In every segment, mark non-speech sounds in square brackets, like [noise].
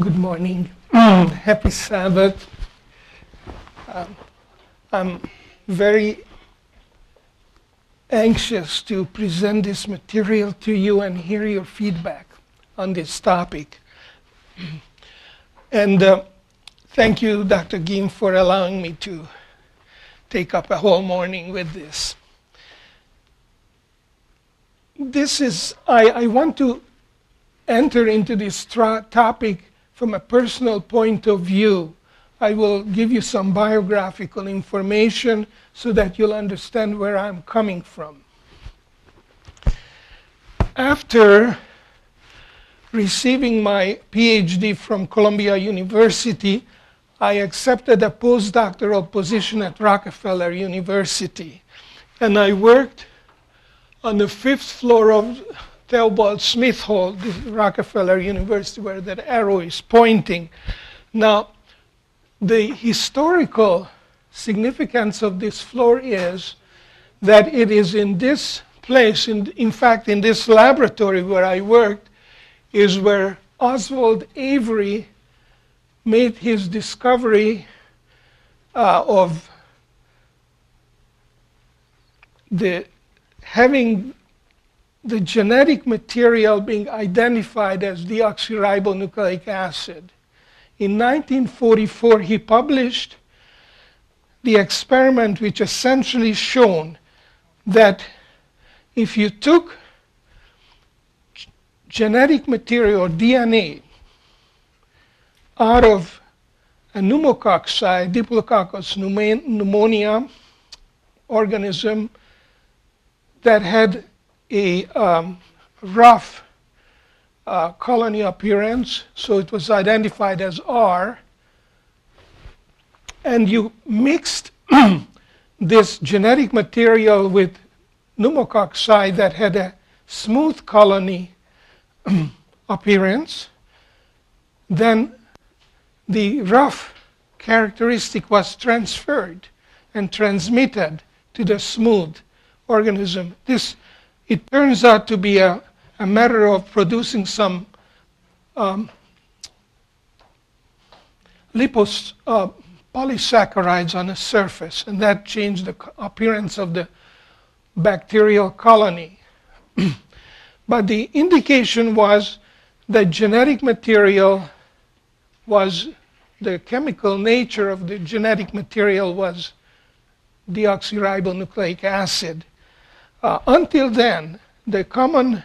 Good morning. Happy Sabbath. Um, I'm very anxious to present this material to you and hear your feedback on this topic. [clears throat] And uh, thank you, Dr. Gim, for allowing me to take up a whole morning with this. This is, I, I want to enter into this topic from a personal point of view. I will give you some biographical information so that you'll understand where I'm coming from. After receiving my PhD from Columbia University, I accepted a postdoctoral position at Rockefeller University. And I worked on the fifth floor of Theobald Smith Hall, the Rockefeller University, where that arrow is pointing. Now, the historical significance of this floor is that it is in this place, in, in fact, in this laboratory where I worked, is where Oswald Avery made his discovery uh, of the having the genetic material being identified as deoxyribonucleic acid. In 1944, he published the experiment which essentially shown that if you took genetic material, DNA, out of a pneumococci, Diplococcus pneumoniae organism that had a um, rough uh, colony appearance, so it was identified as R. And you mixed [clears throat] this genetic material with pneumococci that had a smooth colony [clears throat] appearance, then the rough characteristic was transferred and transmitted to the smooth organism. This it turns out to be a, a matter of producing some um, lipos uh, polysaccharides on the surface, and that changed the appearance of the bacterial colony. [clears throat] but the indication was that genetic material was the chemical nature of the genetic material was deoxyribonucleic acid. Uh, until then, the common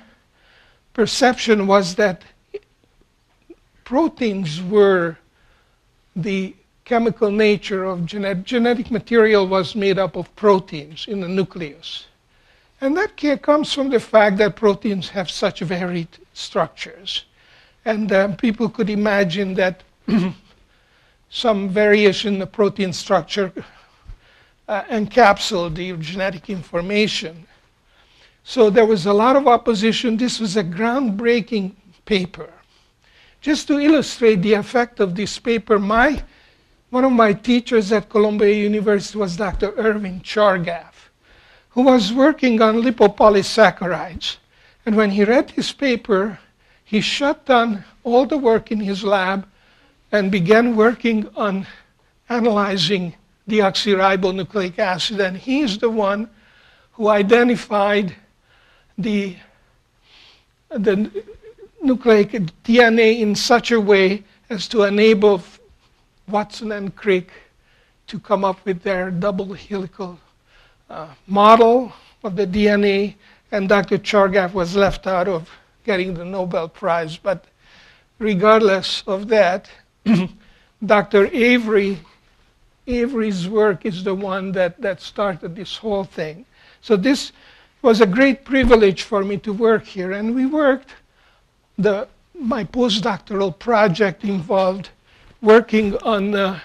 perception was that proteins were the chemical nature of genet- genetic material was made up of proteins in the nucleus. And that comes from the fact that proteins have such varied structures. And uh, people could imagine that [clears throat] some variation in the protein structure uh, encapsulate the genetic information. So there was a lot of opposition. This was a groundbreaking paper. Just to illustrate the effect of this paper, my, one of my teachers at Columbia University was Dr. Erwin Chargaff, who was working on lipopolysaccharides. And when he read this paper, he shut down all the work in his lab and began working on analyzing deoxyribonucleic acid. And he's the one who identified the, the nucleic DNA in such a way as to enable Watson and Crick to come up with their double helical uh, model of the DNA, and Dr. Chargaff was left out of getting the Nobel Prize. But regardless of that, [clears throat] Dr. Avery, Avery's work is the one that, that started this whole thing. So this was a great privilege for me to work here. And we worked, the, my postdoctoral project involved working on uh,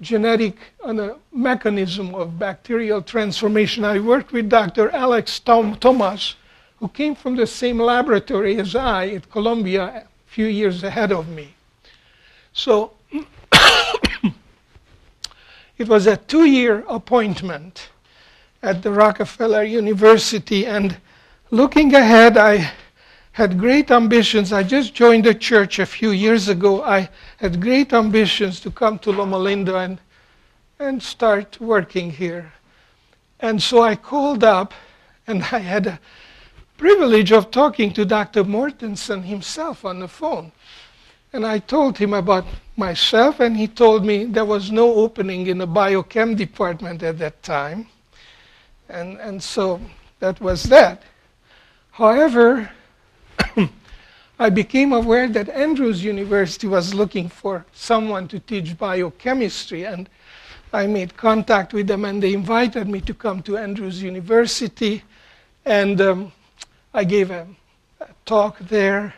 genetic on a mechanism of bacterial transformation. I worked with Dr. Alex Tom, Tomasz, who came from the same laboratory as I at Columbia a few years ahead of me. So [coughs] it was a two year appointment at the Rockefeller University, and looking ahead, I had great ambitions. I just joined the church a few years ago. I had great ambitions to come to Loma Linda and, and start working here. And so I called up, and I had a privilege of talking to Dr. Mortensen himself on the phone. And I told him about myself, and he told me there was no opening in the biochem department at that time. And, and so that was that. However, [coughs] I became aware that Andrews University was looking for someone to teach biochemistry, and I made contact with them, and they invited me to come to Andrews University, and um, I gave a, a, talk there,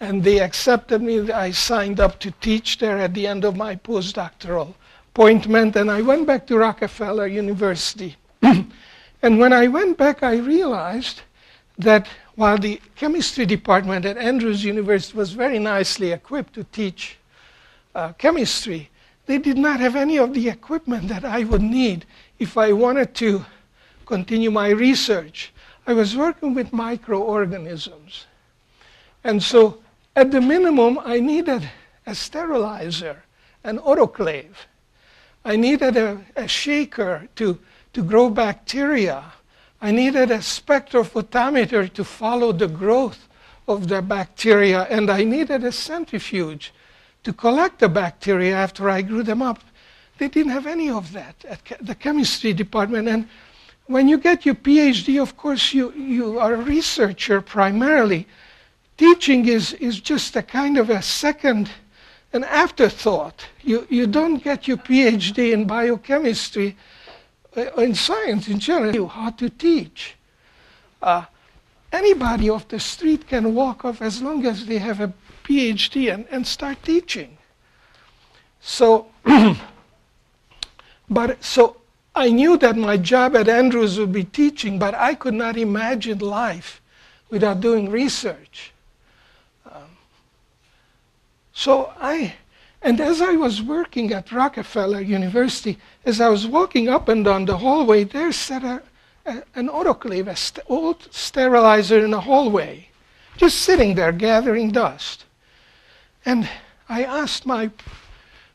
and they accepted me. I signed up to teach there at the end of my postdoctoral appointment, and I went back to Rockefeller University. [coughs] and when I went back, I realized that while the chemistry department at Andrews University was very nicely equipped to teach uh, chemistry, they did not have any of the equipment that I would need if I wanted to continue my research. I was working with microorganisms. And so, at the minimum, I needed a sterilizer, an autoclave. I needed a, a shaker to, to grow bacteria. I needed a spectrophotometer to follow the growth of the bacteria, and I needed a centrifuge to collect the bacteria after I grew them up. They didn't have any of that at the chemistry department. And when you get your PhD, of course, you, you are a researcher primarily. Teaching is, is just a kind of a second, an afterthought. You, you don't get your PhD in biochemistry in science in general, how to teach. Uh, anybody off the street can walk off as long as they have a PhD and, and start teaching. So, [clears throat] but so I knew that my job at Andrews would be teaching, but I could not imagine life without doing research. Um, so I and as I was working at Rockefeller University, as I was walking up and down the hallway, there sat a, a, an autoclave, an st- old sterilizer in the hallway, just sitting there gathering dust. And I asked my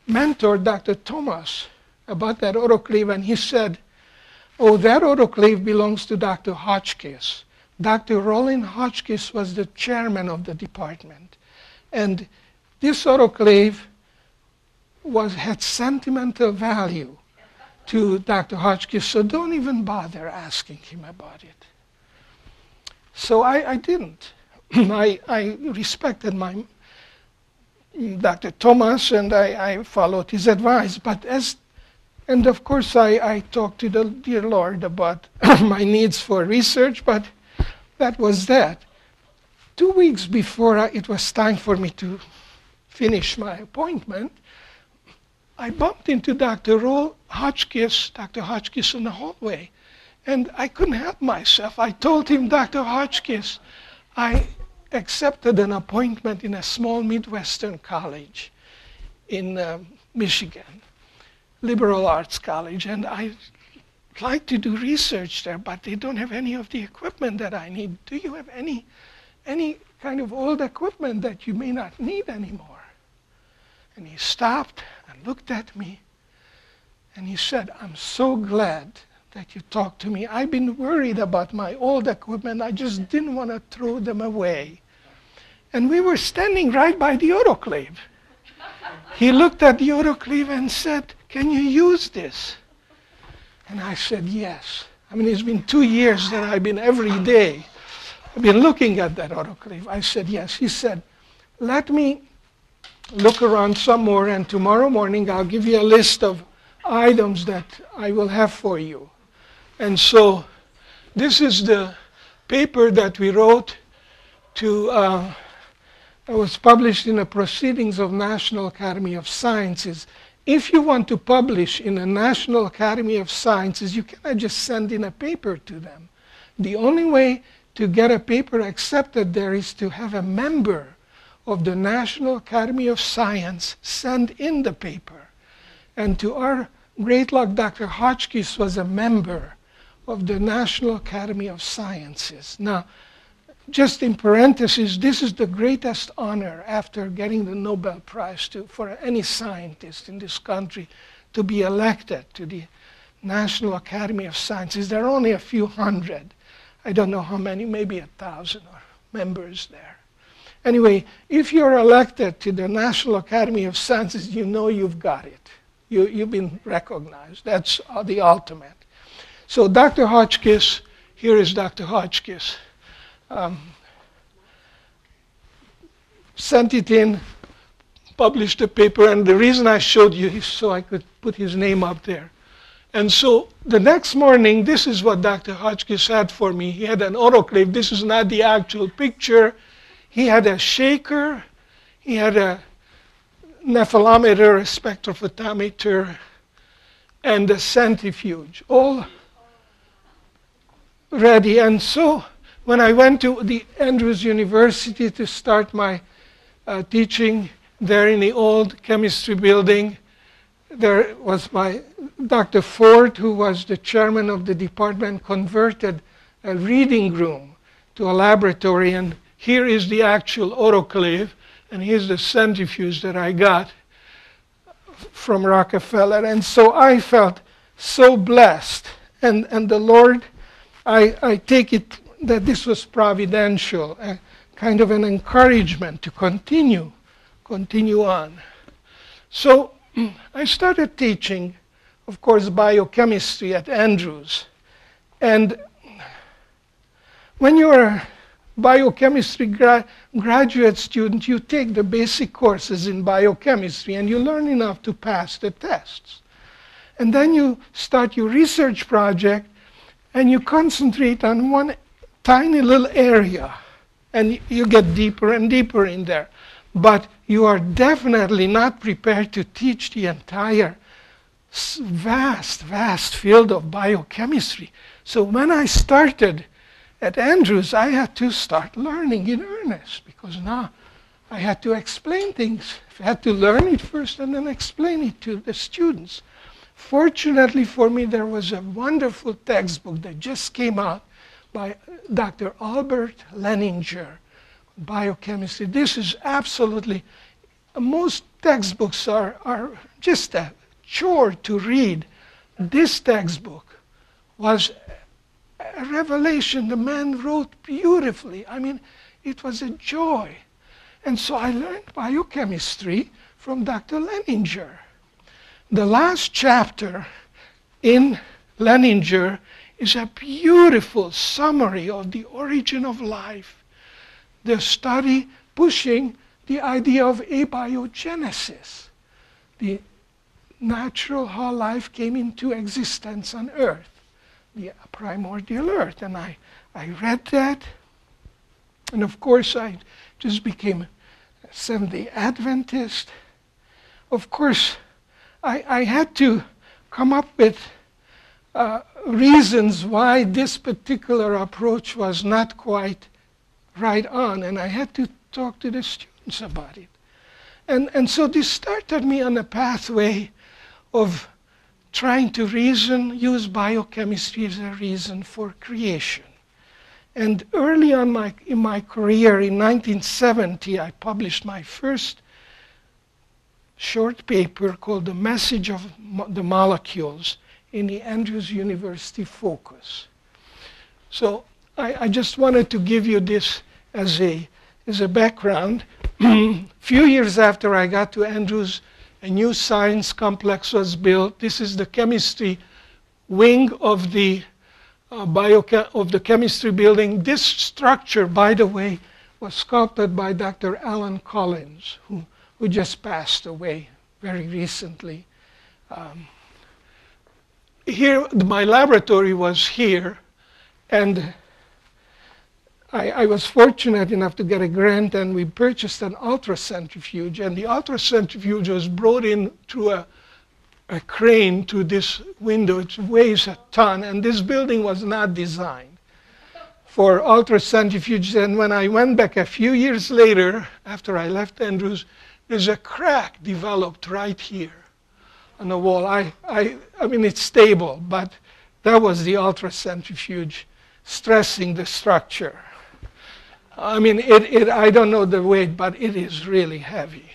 mentor, Dr. Tomasz, about that autoclave, and he said, Oh, that autoclave belongs to Dr. Hotchkiss. Dr. Rollin Hotchkiss was the chairman of the department. And this autoclave was, had sentimental value to Dr. Hotchkiss, so don't even bother asking him about it. So I, I didn't. [clears throat] I, I respected my Dr. Tomasz and I, I followed his advice. But as and of course, I, I talked to the dear Lord about [clears throat] my needs for research, but that was that. Two weeks before I, it was time for me to finish my appointment, I bumped into Dr. Roll Hotchkiss, Dr. Hotchkiss in the hallway, and I couldn't help myself. I told him, Dr. Hotchkiss, I accepted an appointment in a small Midwestern college in uh, Michigan, liberal arts college, and I'd like to do research there, but they don't have any of the equipment that I need. Do you have any, any kind of old equipment that you may not need anymore? And he stopped looked at me and he said, I'm so glad that you talked to me. I've been worried about my old equipment. I just didn't want to throw them away. And we were standing right by the autoclave. He looked at the autoclave and said, Can you use this? And I said, Yes. I mean, it's been two years that I've been every day. I've been looking at that autoclave. I said, Yes. He said, Let me look around some more, and tomorrow morning I'll give you a list of items that I will have for you. And so this is the paper that we wrote to, uh, it was published in the Proceedings of National Academy of Sciences. if you want to publish in the National Academy of Sciences, you cannot just send in a paper to them. The only way to get a paper accepted there is to have a member of the National Academy of Science send in the paper. And to our great luck, Dr. Hotchkiss was a member of the National Academy of Sciences. Now, just in parentheses, this is the greatest honor after getting the Nobel Prize to, for any scientist in this country to be elected to the National Academy of Sciences. There are only a few hundred. I don't know how many, maybe a thousand members there. Anyway, if you're elected to the National Academy of Sciences, you know you've got it. You, you've been recognized. That's uh, the ultimate. So Dr. Hotchkiss, here is Dr. Hotchkiss um, sent it in, published the paper, and the reason I showed you is so I could put his name up there. And so the next morning, this is what Dr. Hotchkiss had for me. He had an autoclave. This is not the actual picture. He had a shaker, he had a nephelometer, a spectrophotometer, and a centrifuge, all ready. And so when I went to the Andrews University to start my uh, teaching there in the old chemistry building, there was my Dr. Ford, who was the chairman of the department, converted a reading room to a laboratory. And here is the actual autoclave, and here's the centrifuge that I got from Rockefeller. And so I felt so blessed. And, and the Lord, I, I take it that this was providential, a kind of an encouragement to continue, continue on. So [clears throat] I started teaching, of course, biochemistry at Andrews. And when you're biochemistry gra- graduate student, you take the basic courses in biochemistry and you learn enough to pass the tests. And then you start your research project and you concentrate on one tiny little area and you get deeper and deeper in there. But you are definitely not prepared to teach the entire vast, vast field of biochemistry. So when I started at Andrews, I had to start learning in earnest because now I had to explain things. I had to learn it first and then explain it to the students. Fortunately for me, there was a wonderful textbook that just came out by uh, Dr. Albert Lehninger, biochemistry. This is absolutely, most textbooks are, are just a chore to read. This textbook was revelation. The man wrote beautifully. I mean, it was a joy. And so I learned biochemistry from Dr. Lehninger. The last chapter in Lehninger is a beautiful summary of the origin of life. The study pushing the idea of abiogenesis, the natural how life came into existence on earth, the primordial earth. And I, I read that, and of course I just became a Seventh-day Adventist. Of course, I, I had to come up with uh, reasons why this particular approach was not quite right on, and I had to talk to the students about it. And, and so this started me on a pathway of trying to reason, use biochemistry as a reason for creation. And early on my, in my career, in 1970, I published my first short paper called The Message of Mo- the Molecules in the Andrews University focus. So I, I just wanted to give you this as a, as a background. a [clears throat] few years after I got to Andrews, a new science complex was built. This is the chemistry wing of the uh, of the chemistry building. This structure, by the way, was sculpted by Dr. Alan Collins, who, who just passed away very recently. Um, here, my laboratory was here, and I, I, was fortunate enough to get a grant, and we purchased an ultracentrifuge. And the ultracentrifuge was brought in through a, a crane to this window. It weighs a ton, and this building was not designed for ultracentrifuges. And when I went back a few years later, after I left Andrews, there's a crack developed right here on the wall. I, I, I mean, it's stable, but that was the ultracentrifuge stressing the structure. I mean, it, it, I don't know the weight, but it is really heavy.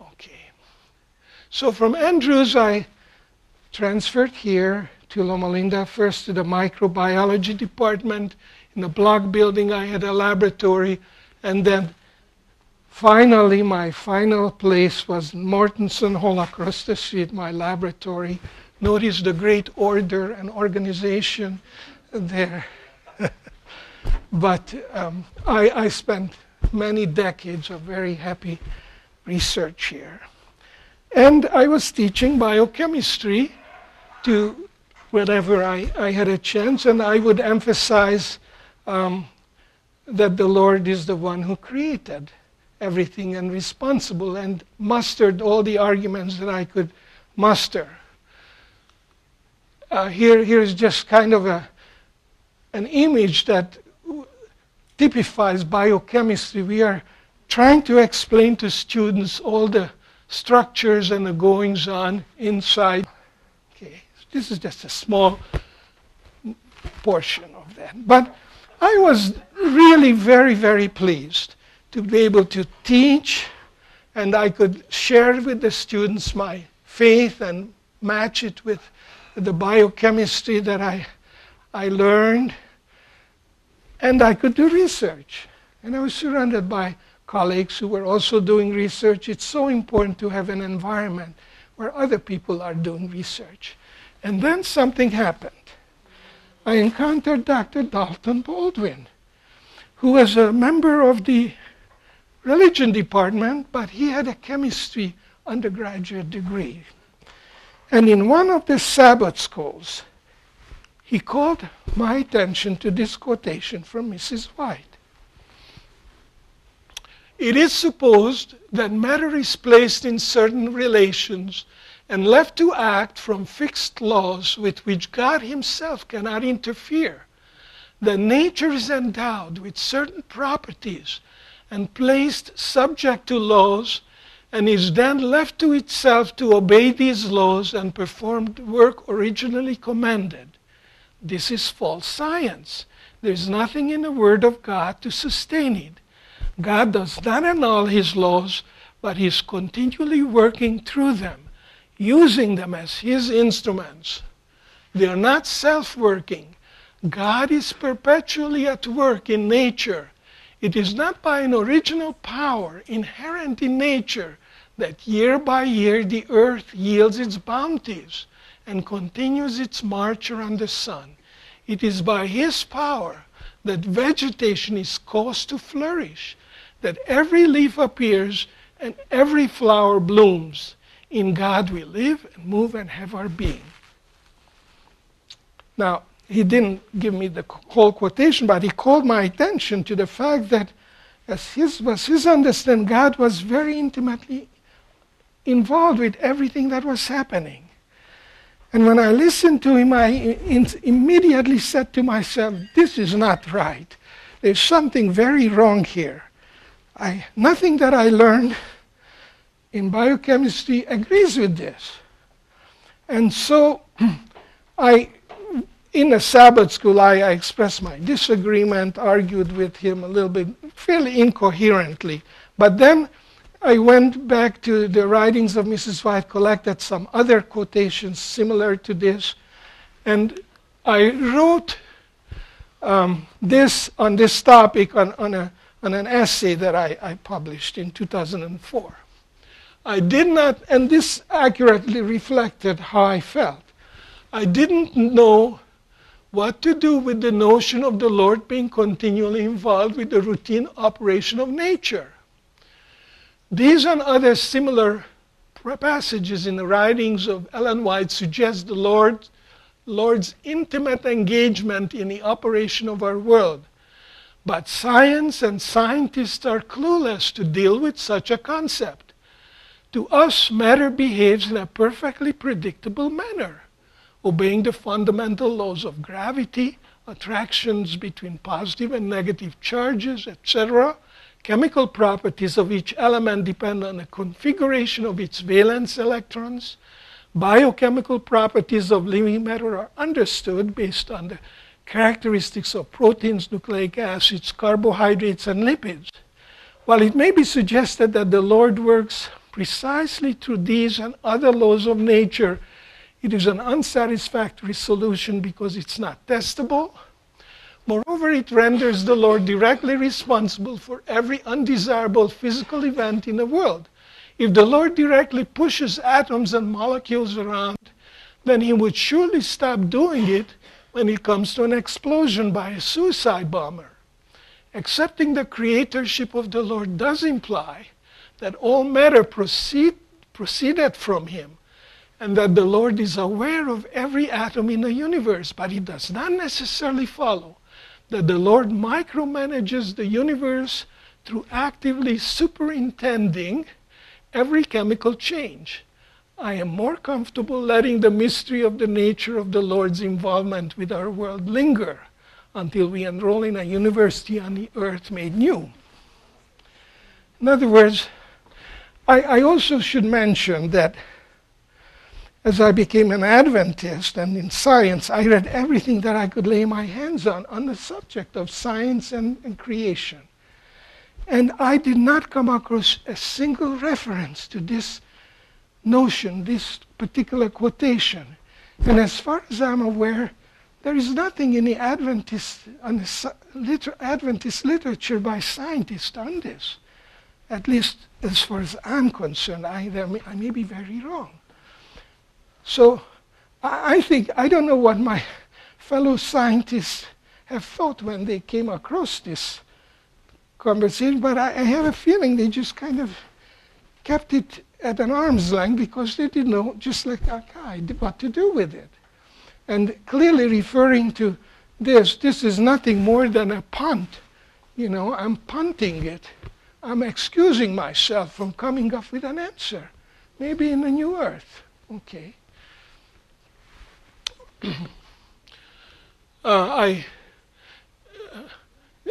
Okay. So from Andrews, I transferred here to Loma Linda, first to the microbiology department. In the block building, I had a laboratory, and then finally, my final place was Mortenson Hall across the street, my laboratory. Notice the great order and organization there. But um, I, I spent many decades of very happy research here. And I was teaching biochemistry to whenever I, I had a chance, and I would emphasize um, that the Lord is the one who created everything and responsible and mustered all the arguments that I could muster. Uh, here, here is just kind of a, an image that typifies biochemistry. We are trying to explain to students all the structures and the goings on inside. Okay, this is just a small portion of that. But I was really very, very pleased to be able to teach, and I could share with the students my faith and match it with the biochemistry that I, I learned and I could do research. And I was surrounded by colleagues who were also doing research. It's so important to have an environment where other people are doing research. And then something happened. I encountered Dr. Dalton Baldwin, who was a member of the religion department, but he had a chemistry undergraduate degree. And in one of the Sabbath schools, he called my attention to this quotation from Mrs. White. It is supposed that matter is placed in certain relations and left to act from fixed laws with which God Himself cannot interfere. That nature is endowed with certain properties and placed subject to laws and is then left to itself to obey these laws and perform the work originally commanded. This is false science. There's nothing in the Word of God to sustain it. God does not annul His laws, but He's continually working through them, using them as His instruments. They are not self working. God is perpetually at work in nature. It is not by an original power inherent in nature that year by year the earth yields its bounties and continues its march around the sun. It is by His power that vegetation is caused to flourish, that every leaf appears and every flower blooms. In God we live and move and have our being. Now, he didn't give me the whole quotation, but he called my attention to the fact that, as his, was his understanding, God was very intimately involved with everything that was happening. And when I listened to him, I immediately said to myself, This is not right. There's something very wrong here. I, nothing that I learned in biochemistry agrees with this. And so [clears throat] I, in the Sabbath school, I, I expressed my disagreement, argued with him a little bit, fairly incoherently. But then I went back to the writings of Mrs. White, collected some other quotations similar to this, and I wrote um, this on this topic on, on, a, on an essay that I, I published in 2004. I did not, and this accurately reflected how I felt. I didn't know what to do with the notion of the Lord being continually involved with the routine operation of nature. These and other similar passages in the writings of Ellen White suggest the Lord, Lord's intimate engagement in the operation of our world. But science and scientists are clueless to deal with such a concept. To us, matter behaves in a perfectly predictable manner, obeying the fundamental laws of gravity, attractions between positive and negative charges, etc. Chemical properties of each element depend on the configuration of its valence electrons. Biochemical properties of living matter are understood based on the characteristics of proteins, nucleic acids, carbohydrates, and lipids. While it may be suggested that the Lord works precisely through these and other laws of nature, it is an unsatisfactory solution because it's not testable. Moreover, it renders the Lord directly responsible for every undesirable physical event in the world. If the Lord directly pushes atoms and molecules around, then he would surely stop doing it when it comes to an explosion by a suicide bomber. Accepting the creatorship of the Lord does imply that all matter proceed, proceeded from him and that the Lord is aware of every atom in the universe, but it does not necessarily follow that the Lord micromanages the universe through actively superintending every chemical change. I am more comfortable letting the mystery of the nature of the Lord's involvement with our world linger until we enroll in a university on the earth made new. In other words, I, I also should mention that as I became an Adventist and in science, I read everything that I could lay my hands on on the subject of science and, and creation. And I did not come across a single reference to this notion, this particular quotation. And as far as I'm aware, there is nothing in the Adventist, the liter, Adventist literature by scientists on this. At least as far as I'm concerned, I, may, I may be very wrong. So I, think, I don't know what my fellow scientists have thought when they came across this conversation, but I, I have a feeling they just kind of kept it at an arm's length because they didn't know, just like I, what to do with it and clearly referring to this. This is nothing more than a punt. You know, I'm punting it. I'm excusing myself from coming up with an answer. Maybe in a new earth. Okay. Uh, I, uh,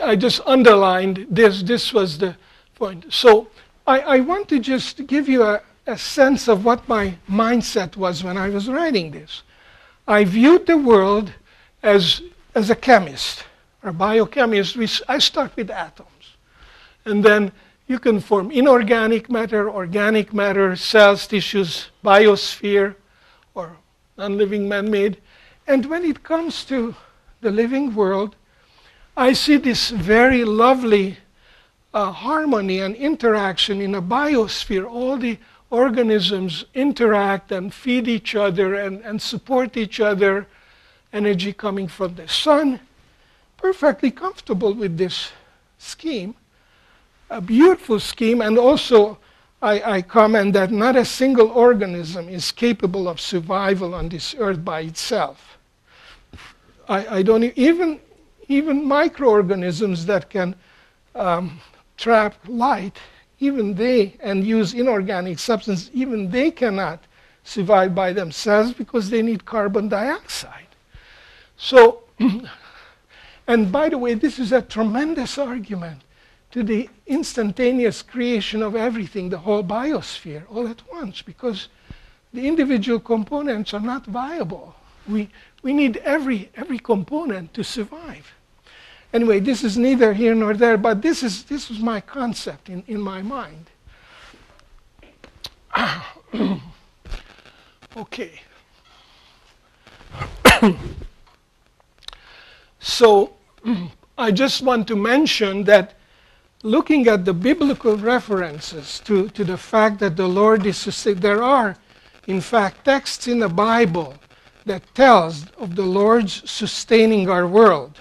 I just underlined this. This was the point. So I, I want to just give you a, a sense of what my mindset was when I was writing this. I viewed the world as, as a chemist or biochemist. We, I start with atoms. And then you can form inorganic matter, organic matter, cells, tissues, biosphere, or non living man made. And when it comes to the living world, I see this very lovely uh, harmony and interaction in a biosphere. All the organisms interact and feed each other and, and support each other, energy coming from the sun. Perfectly comfortable with this scheme. A beautiful scheme, and also I, I comment that not a single organism is capable of survival on this earth by itself. I, I don't even even microorganisms that can um, trap light even they, and use inorganic substance, even they cannot survive by themselves because they need carbon dioxide. So, [clears throat] and by the way, this is a tremendous argument to the instantaneous creation of everything, the whole biosphere, all at once, because the individual components are not viable. We, we need every, every component to survive. Anyway, this is neither here nor there, but this is this was my concept in, in my mind. [coughs] okay. [coughs] so [coughs] I just want to mention that looking at the biblical references to, to the fact that the Lord is sustained, there are, in fact, texts in the Bible that tells of the Lord's sustaining our world.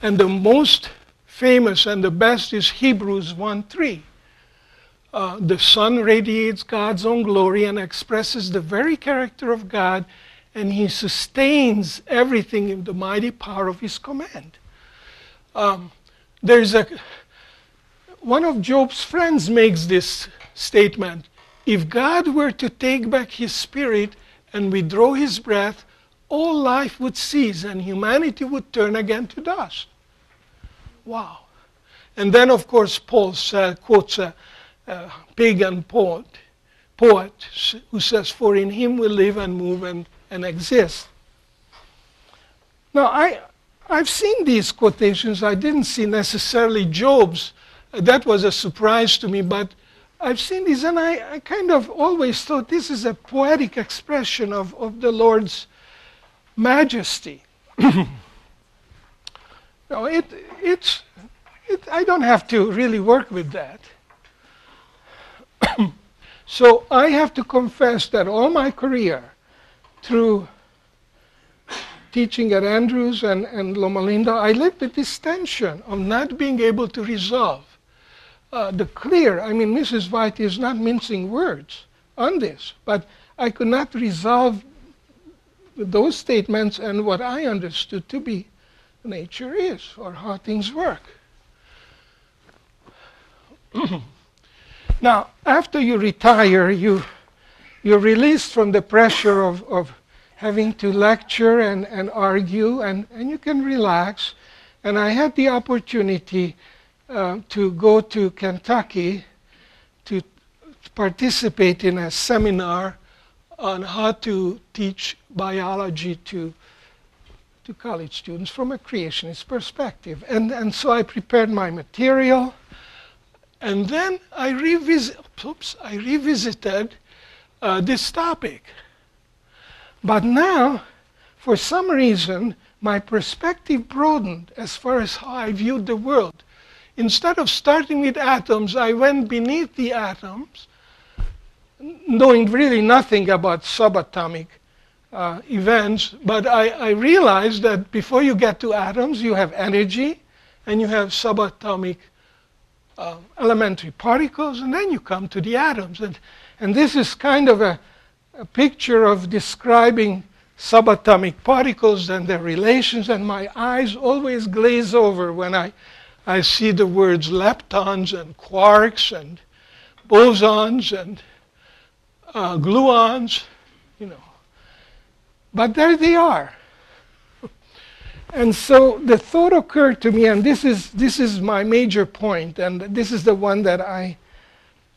And the most famous and the best is Hebrews 1 3. Uh, the sun radiates God's own glory and expresses the very character of God, and He sustains everything in the mighty power of His command. Um, there's a one of Job's friends makes this statement. if God were to take back his spirit and withdraw his breath, all life would cease and humanity would turn again to dust. Wow. And then, of course, Paul uh, quotes a, a, pagan poet, poet who says, For in him we live and move and, and exist. Now, I, I've seen these quotations. I didn't see necessarily Job's. That was a surprise to me, but I've seen these and I, I kind of always thought this is a poetic expression of, of the Lord's majesty. [coughs] no, it, it's, it, I don't have to really work with that. [coughs] so I have to confess that all my career, through teaching at Andrews and, and Loma Linda, I lived with this tension of not being able to resolve uh, the clear. I mean, Mrs. White is not mincing words on this, but I could not resolve those statements and what I understood to be nature is or how things work. now, after you retire, you, you're released from the pressure of, of having to lecture and, and argue, and, and you can relax. And I had the opportunity uh, to go to Kentucky to participate in a seminar on how to teach biology to, to college students from a creationist perspective. And, and so I prepared my material, and then I, revisit, oops, I revisited uh, this topic. But now, for some reason, my perspective broadened as far as how I viewed the world. Instead of starting with atoms, I went beneath the atoms, knowing really nothing about subatomic uh, events, but I, I, realized that before you get to atoms, you have energy and you have subatomic uh, elementary particles, and then you come to the atoms. And, and this is kind of a, a picture of describing subatomic particles and their relations, and my eyes always glaze over when I I see the words leptons and quarks and bosons and uh, gluons, you know. But there they are. And so the thought occurred to me, and this is, this is my major point, and this is the one that I,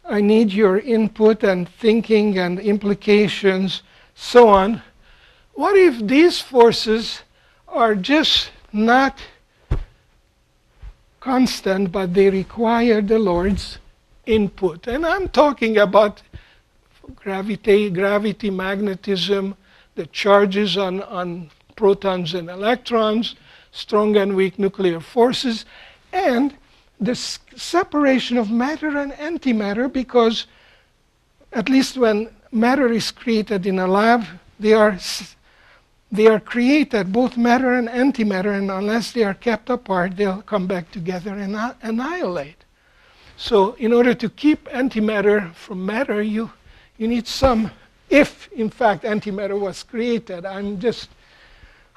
I need your input and thinking and implications, so on. What if these forces are just not constant, but they require the Lord's input. And I'm talking about gravity, gravity, magnetism, the charges on, on protons and electrons, strong and weak nuclear forces, and the separation of matter and antimatter because at least when matter is created in a lab, they are they are created, both matter and antimatter, and unless they are kept apart, they'll come back together and annihilate. So, in order to keep antimatter from matter, you, you need some, if in fact antimatter was created, I'm just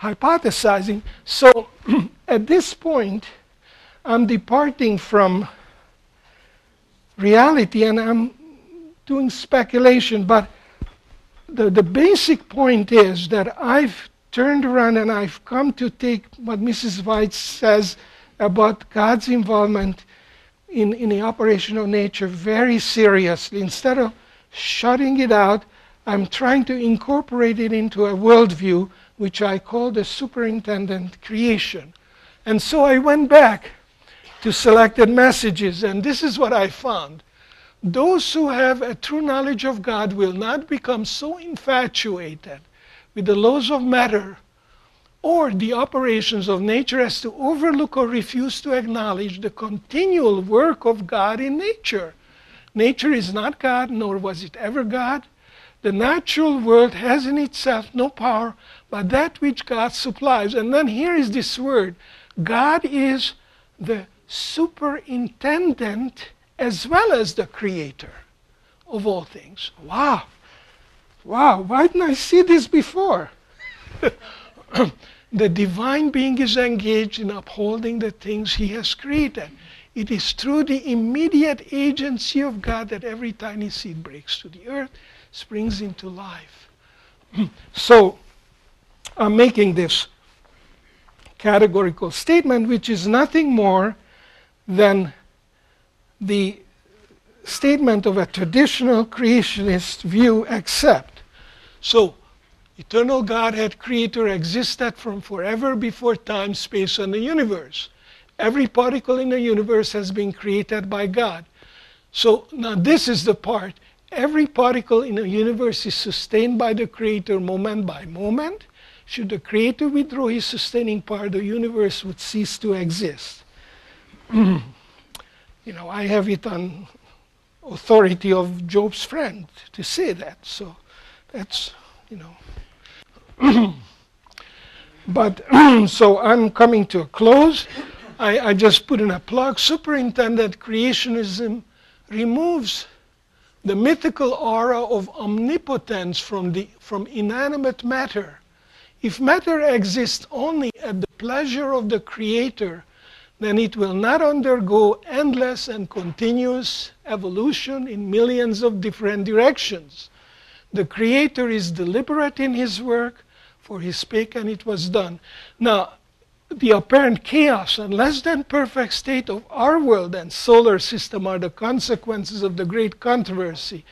hypothesizing. So, [clears throat] at this point, I'm departing from reality and I'm doing speculation, but the, the basic point is that I've turned around and I've come to take what Mrs. White says about God's involvement in, in the operation of nature very seriously. Instead of shutting it out, I'm trying to incorporate it into a worldview which I call the superintended creation. And so I went back to selected messages, and this is what I found. Those who have a true knowledge of God will not become so infatuated with the laws of matter or the operations of nature as to overlook or refuse to acknowledge the continual work of God in nature. Nature is not God, nor was it ever God. The natural world has in itself no power but that which God supplies. And then here is this word God is the superintendent as well as the creator of all things. Wow. Wow, why didn't I see this before? [laughs] the divine being is engaged in upholding the things he has created. It is through the immediate agency of God that every tiny seed breaks to the earth, springs into life. [clears throat] so, I'm making this categorical statement, which is nothing more than the statement of a traditional creationist view, except. So, eternal Godhead creator existed from forever before time, space, and the universe. Every particle in the universe has been created by God. So now this is the part. Every particle in the universe is sustained by the Creator moment by moment. Should the Creator withdraw his sustaining power, the universe would cease to exist. [clears throat] you know, I have it on authority of Job's friend to say that. So that's, you know. [clears throat] but [clears throat] so I'm coming to a close. I, I just put in a plug. Superintended creationism removes the mythical aura of omnipotence from, the, from inanimate matter. If matter exists only at the pleasure of the Creator, then it will not undergo endless and continuous evolution in millions of different directions. The Creator is deliberate in His work, for He spake and it was done. Now, the apparent chaos and less than perfect state of our world and solar system are the consequences of the great controversy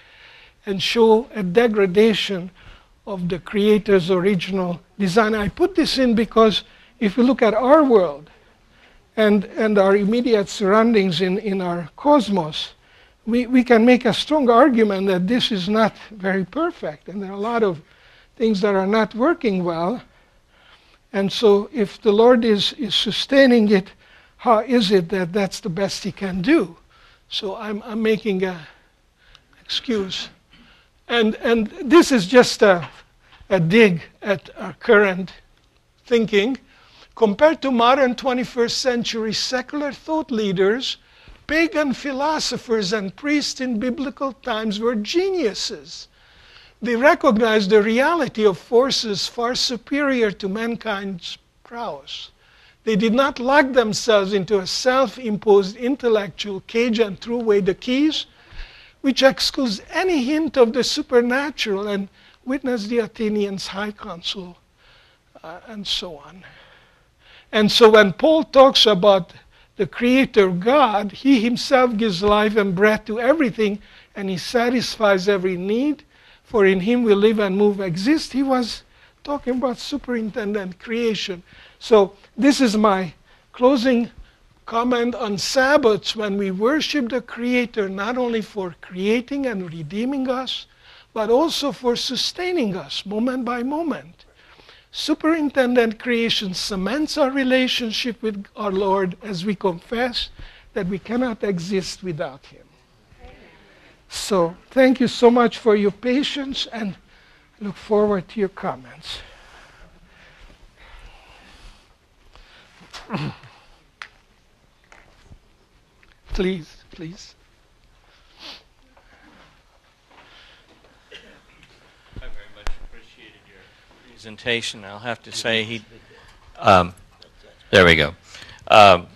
and show a degradation of the creator's original design. I put this in because if we look at our world and, and our immediate surroundings in, in our cosmos, we, we can make a strong argument that this is not very perfect and there are a lot of things that are not working well. And so, if the Lord is, is sustaining it, how is it that that's the best He can do? So, I'm, I'm making an excuse. And, and this is just a, a dig at our current thinking. Compared to modern 21st century secular thought leaders, pagan philosophers and priests in biblical times were geniuses. They recognized the reality of forces far superior to mankind's prowess. They did not lock themselves into a self imposed intellectual cage and threw away the keys, which excludes any hint of the supernatural, and witness the Athenians' high council, uh, and so on. And so when Paul talks about the Creator God, He Himself gives life and breath to everything, and He satisfies every need for in him we live and move, exist. He was talking about superintended creation. So this is my closing comment on Sabbaths when we worship the Creator not only for creating and redeeming us, but also for sustaining us moment by moment. Superintended creation cements our relationship with our Lord as we confess that we cannot exist without Him. So thank you so much for your patience and look forward to your comments. [clears throat] please, please. I very much appreciated your presentation. I'll have to say he. Um, there we go. Um,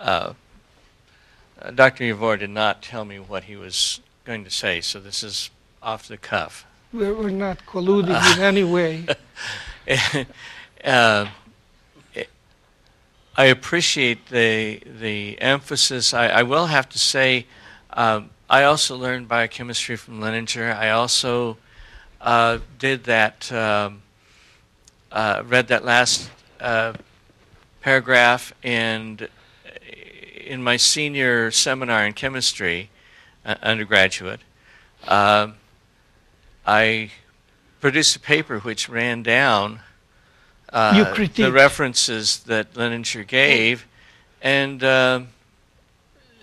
uh, Dr. Javor did not tell me what he was going to say, so this is off the cuff. We're, we're not colluding uh, in [laughs] any way. uh, I appreciate the the emphasis. I, I will have to say, um, I also learned biochemistry from Lehninger. I also uh, did that, um, uh, read that last uh, paragraph, and in my senior seminar in chemistry, uh, undergraduate, uh, I produced a paper which ran down uh, the references that Lehninger gave, and uh,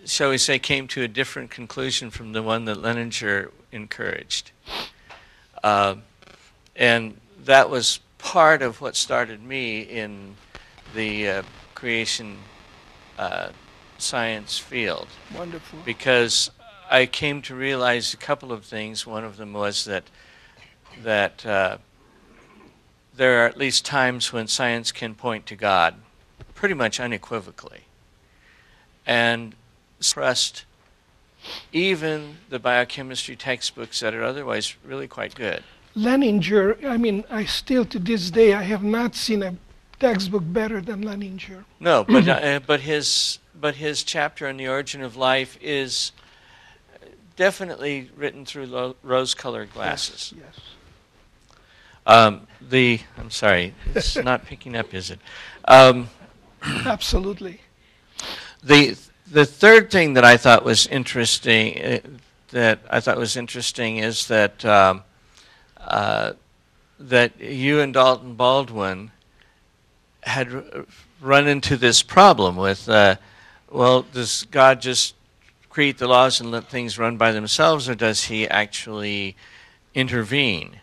shall we say, came to a different conclusion from the one that Lehninger encouraged. Uh, and that was part of what started me in the uh, creation science field. Wonderful. Because I came to realize a couple of things. One of them was that that uh, there are at least times when science can point to God, pretty much unequivocally, and suppressed even the biochemistry textbooks that are otherwise really quite good. Lehninger, I mean, I still to this day I have not seen a textbook better than Lehninger. No, but uh, but his but his chapter on the origin of life is definitely written through lo- rose-colored glasses. Yes. yes. Um, the I'm sorry, it's [laughs] not picking up, is it? Um, Absolutely. The the third thing that I thought was interesting uh, that I thought was interesting is that um, uh, that you and Dalton Baldwin had run into this problem with uh, well, does God just create the laws and let things run by themselves, or does He actually intervene?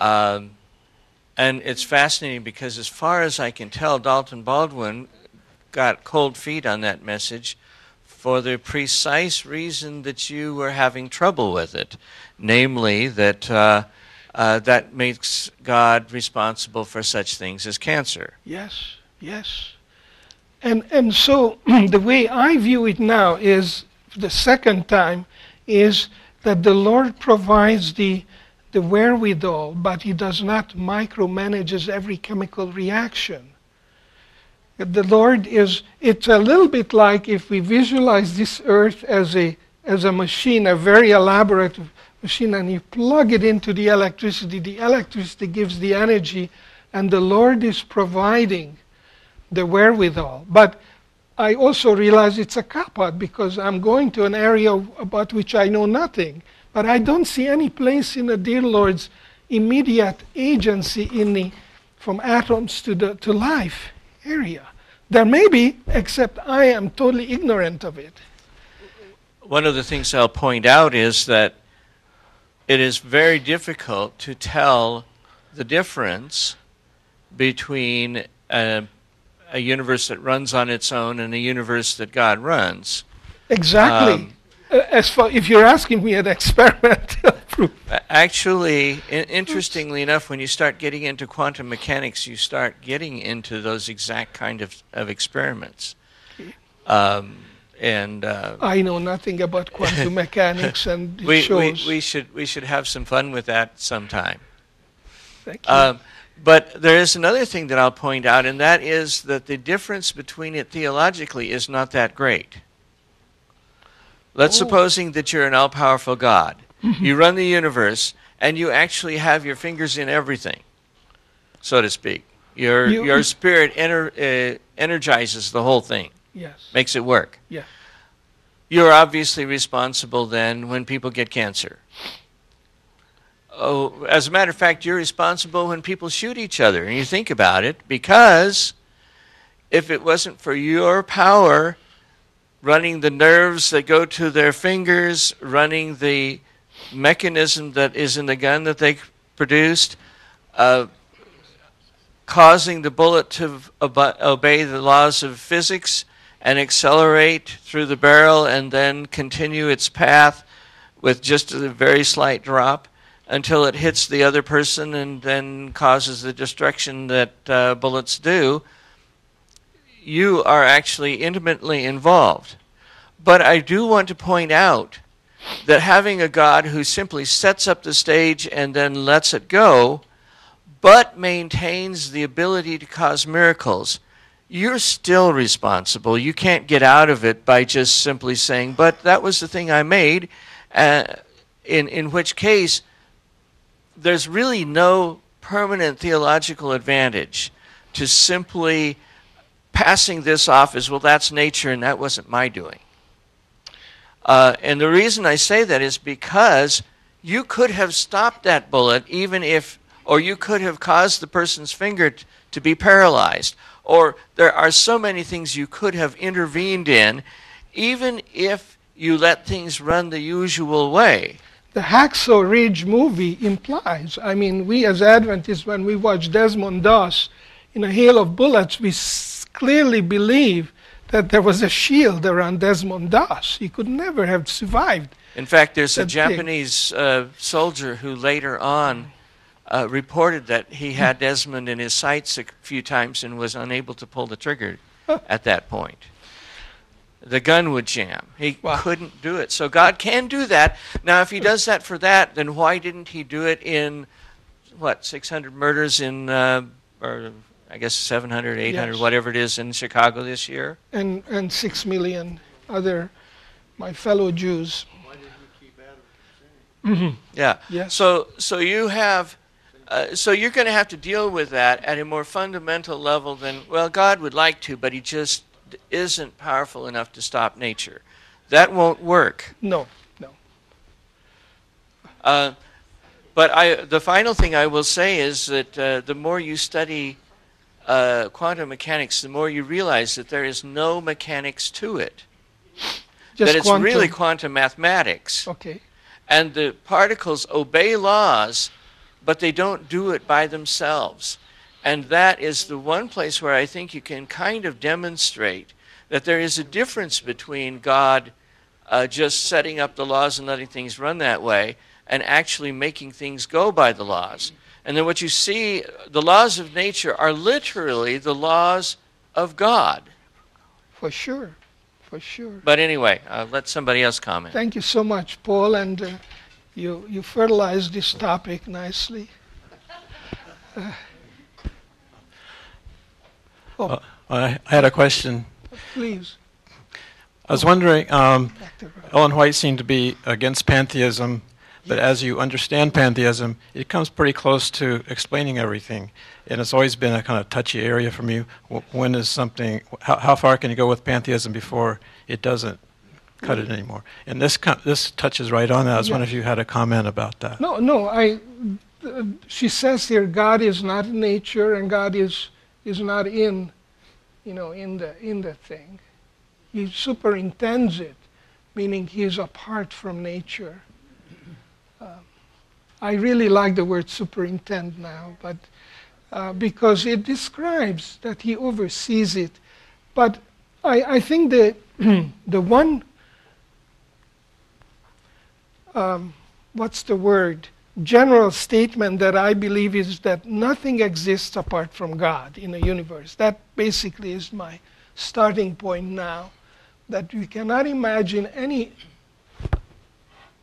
Um, and it's fascinating because, as far as I can tell, Dalton Baldwin got cold feet on that message for the precise reason that you were having trouble with it, namely that uh, uh, that makes God responsible for such things as cancer. Yes, yes. And and so [clears throat] the way I view it now is the second time is that the Lord provides the the wherewithal, but he does not micromanages every chemical reaction. The Lord is, it's a little bit like if we visualize this earth as a, as a machine, a very elaborate machine, and you plug it into the electricity. The electricity gives the energy, and the Lord is providing the wherewithal. But I also realize it's a cop out because I'm going to an area about which I know nothing. But I don't see any place in the dear Lord's immediate agency in the from atoms to the to life area. There may be, except I am totally ignorant of it. One of the things I'll point out is that it is very difficult to tell the difference between a, a universe that runs on its own and a universe that God runs. Exactly. Um, as far if you're asking me an [laughs] experimental proof. Actually, interestingly enough, when you start getting into quantum mechanics, you start getting into those exact kind of, of experiments. Um, and uh, I know nothing about quantum [laughs] mechanics, and we, shows. We, we, should we should have some fun with that sometime. Thank you. Um, but there is another thing that I'll point out, and that is that the difference between it theologically is not that great. Let's oh. supposing that you're an all-powerful God. Mm-hmm. You run the universe, and you actually have your fingers in everything, so to speak. Your you, your spirit ener, uh, energizes the whole thing. Yes. Makes it work. Yeah. You're obviously responsible then when people get cancer. Oh, as a matter of fact, you're responsible when people shoot each other, and you think about it, because if it wasn't for your power running the nerves that go to their fingers, running the mechanism that is in the gun that they produced, uh, causing the bullet to obey the laws of physics and accelerate through the barrel and then continue its path with just a very slight drop until it hits the other person and then causes the destruction that uh, bullets do you are actually intimately involved. But I do want to point out that having a God who simply sets up the stage and then lets it go, but maintains the ability to cause miracles, you're still responsible. You can't get out of it by just simply saying, but that was the thing I made, uh, in, in which case, there's really no permanent theological advantage to simply passing this off as, well, that's nature and that wasn't my doing. Uh, and the reason I say that is because you could have stopped that bullet even if, or you could have caused the person's finger t- to be paralyzed. Or there are so many things you could have intervened in, even if you let things run the usual way. The Hacksaw Ridge movie implies, I mean, we as Adventists, when we watch Desmond Doss in a hail of bullets, we clearly believe that there was a shield around Desmond Doss. He could never have survived. In fact, there's a Japanese uh, soldier who later on uh, reported that he had Desmond in his sights a few times and was unable to pull the trigger at that point. the gun would jam. He Wow. couldn't do it. So God can do that. Now, if He does that for that, then why didn't He do it in what 600 murders in, uh, or I guess 700, 800, Yes. whatever it is in Chicago this year? and, and six million other my fellow Jews. Why did you keep battling mm yeah. Yes. So, so you have, uh, so you're going to have to deal with that at a more fundamental level than well, God would like to, but He just isn't powerful enough to stop nature. That won't work. No, no. Uh, but I, the final thing I will say is that uh, the more you study uh, quantum mechanics, the more you realize that there is no mechanics to it. Just that it's quantum. really quantum mathematics. okay. And the particles obey laws, but they don't do it by themselves. And that is the one place where I think you can kind of demonstrate that there is a difference between God uh, just setting up the laws and letting things run that way and actually making things go by the laws. And then what you see, the laws of nature are literally the laws of God. For sure, for sure. But anyway, uh, let somebody else comment. Thank you so much, Paul, and uh, you you fertilized this topic nicely. I, I had a question. Please, I was wondering, um, Ellen White seemed to be against pantheism, but as you understand pantheism, it comes pretty close to explaining everything. And it's always been a kind of touchy area for me. When is something, how, how far can you go with pantheism before it doesn't cut it anymore? And this, co- this touches right on that. I was wondering if you had a comment about that. No, no. I. Uh, she says here, God is not in nature, and God is is not in, you know, in the in the thing. He superintends it, meaning He is apart from nature. Uh, I really like the word superintend now, but uh, because it describes that He oversees it. But I, I think the [clears throat] the one. Um, what's the word? General statement that I believe is that nothing exists apart from God in the universe. That basically is my starting point now. That we cannot imagine any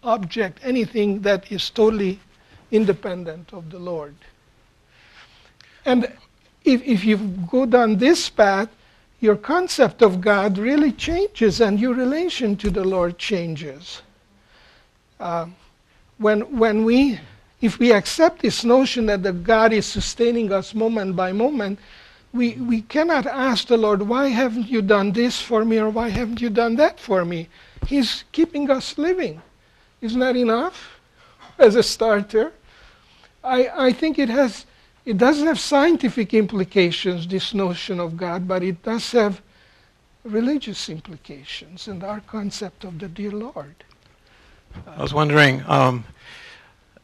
object, anything that is totally independent of the Lord. And if, if you go down this path, your concept of God really changes and your relation to the Lord changes. Uh, when, when we, if we accept this notion that the God is sustaining us moment by moment, we, we cannot ask the Lord, why haven't you done this for me or why haven't you done that for me? He's keeping us living. Isn't that enough [laughs] as a starter? I, I think it has, it doesn't have scientific implications, this notion of God, but it does have religious implications and our concept of the dear Lord. I was wondering, um,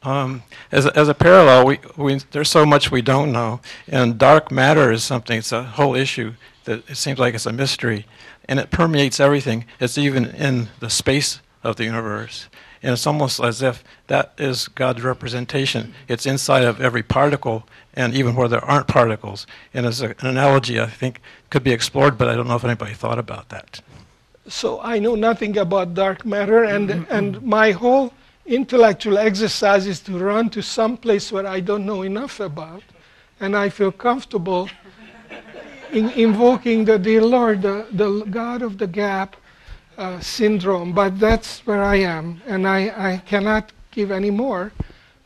um, as, a, as a parallel, we, we, there's so much we don't know, and dark matter is something, it's a whole issue that it seems like it's a mystery, and it permeates everything. It's even in the space of the universe. And it's almost as if that is God's representation. It's inside of every particle, and even where there aren't particles. And as a, an analogy, I think could be explored, but I don't know if anybody thought about that. So I know nothing about dark matter, and, and my whole intellectual exercise is to run to some place where I don't know enough about, and I feel comfortable in invoking the dear Lord, the, the God of the gap uh, syndrome. But that's where I am, and I, I cannot give any more.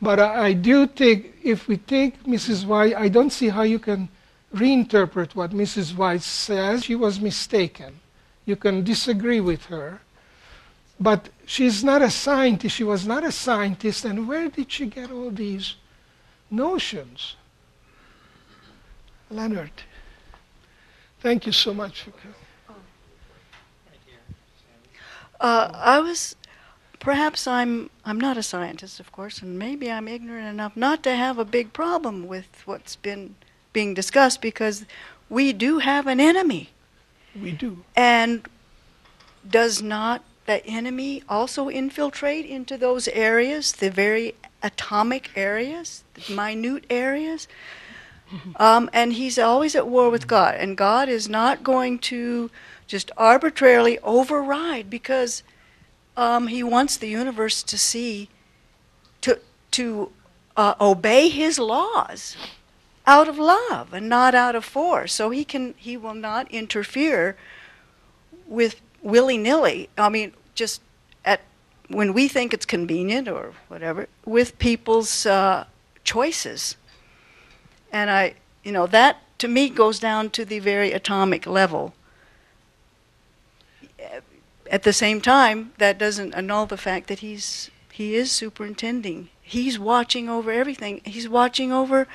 But I, I do think, if we take Mrs. White, I don't see how you can reinterpret what Mrs. White says. She was mistaken. You can disagree with her. But she's not a scientist. She was not a scientist. And where did she get all these notions? Leonard, thank you so much for coming. Uh, I was, perhaps I'm, I'm not a scientist, of course, and maybe I'm ignorant enough not to have a big problem with what's been being discussed because we do have an enemy. We do. And does not the enemy also infiltrate into those areas, the very atomic areas, the minute areas? Um, and he's always at war with God, and God is not going to just arbitrarily override because um, he wants the universe to see, to, to uh, obey his laws out of love and not out of force. So he can he will not interfere with willy nilly. I mean, just at when we think it's convenient or whatever with people's uh, choices. And I, you know, that to me goes down to the very atomic level. At the same time, that doesn't annul the fact that he's he is superintending. He's watching over everything. He's watching over,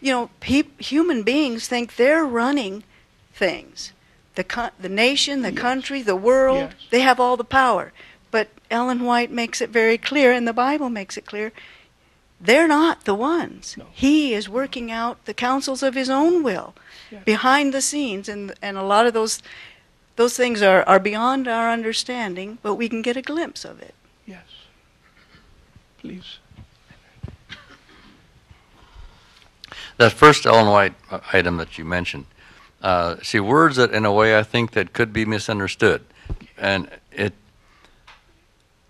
you know, human beings think they're running things. The co- the nation, the Yes. country, the world, Yes. they have all the power. But Ellen White makes it very clear, and the Bible makes it clear, they're not the ones. No. He is working out the counsels of his own will Yes. behind the scenes, and and a lot of those those things are, are beyond our understanding, but we can get a glimpse of it. Yes. Please. That first Ellen White item that you mentioned, uh, she words it in a way I think that could be misunderstood, and it.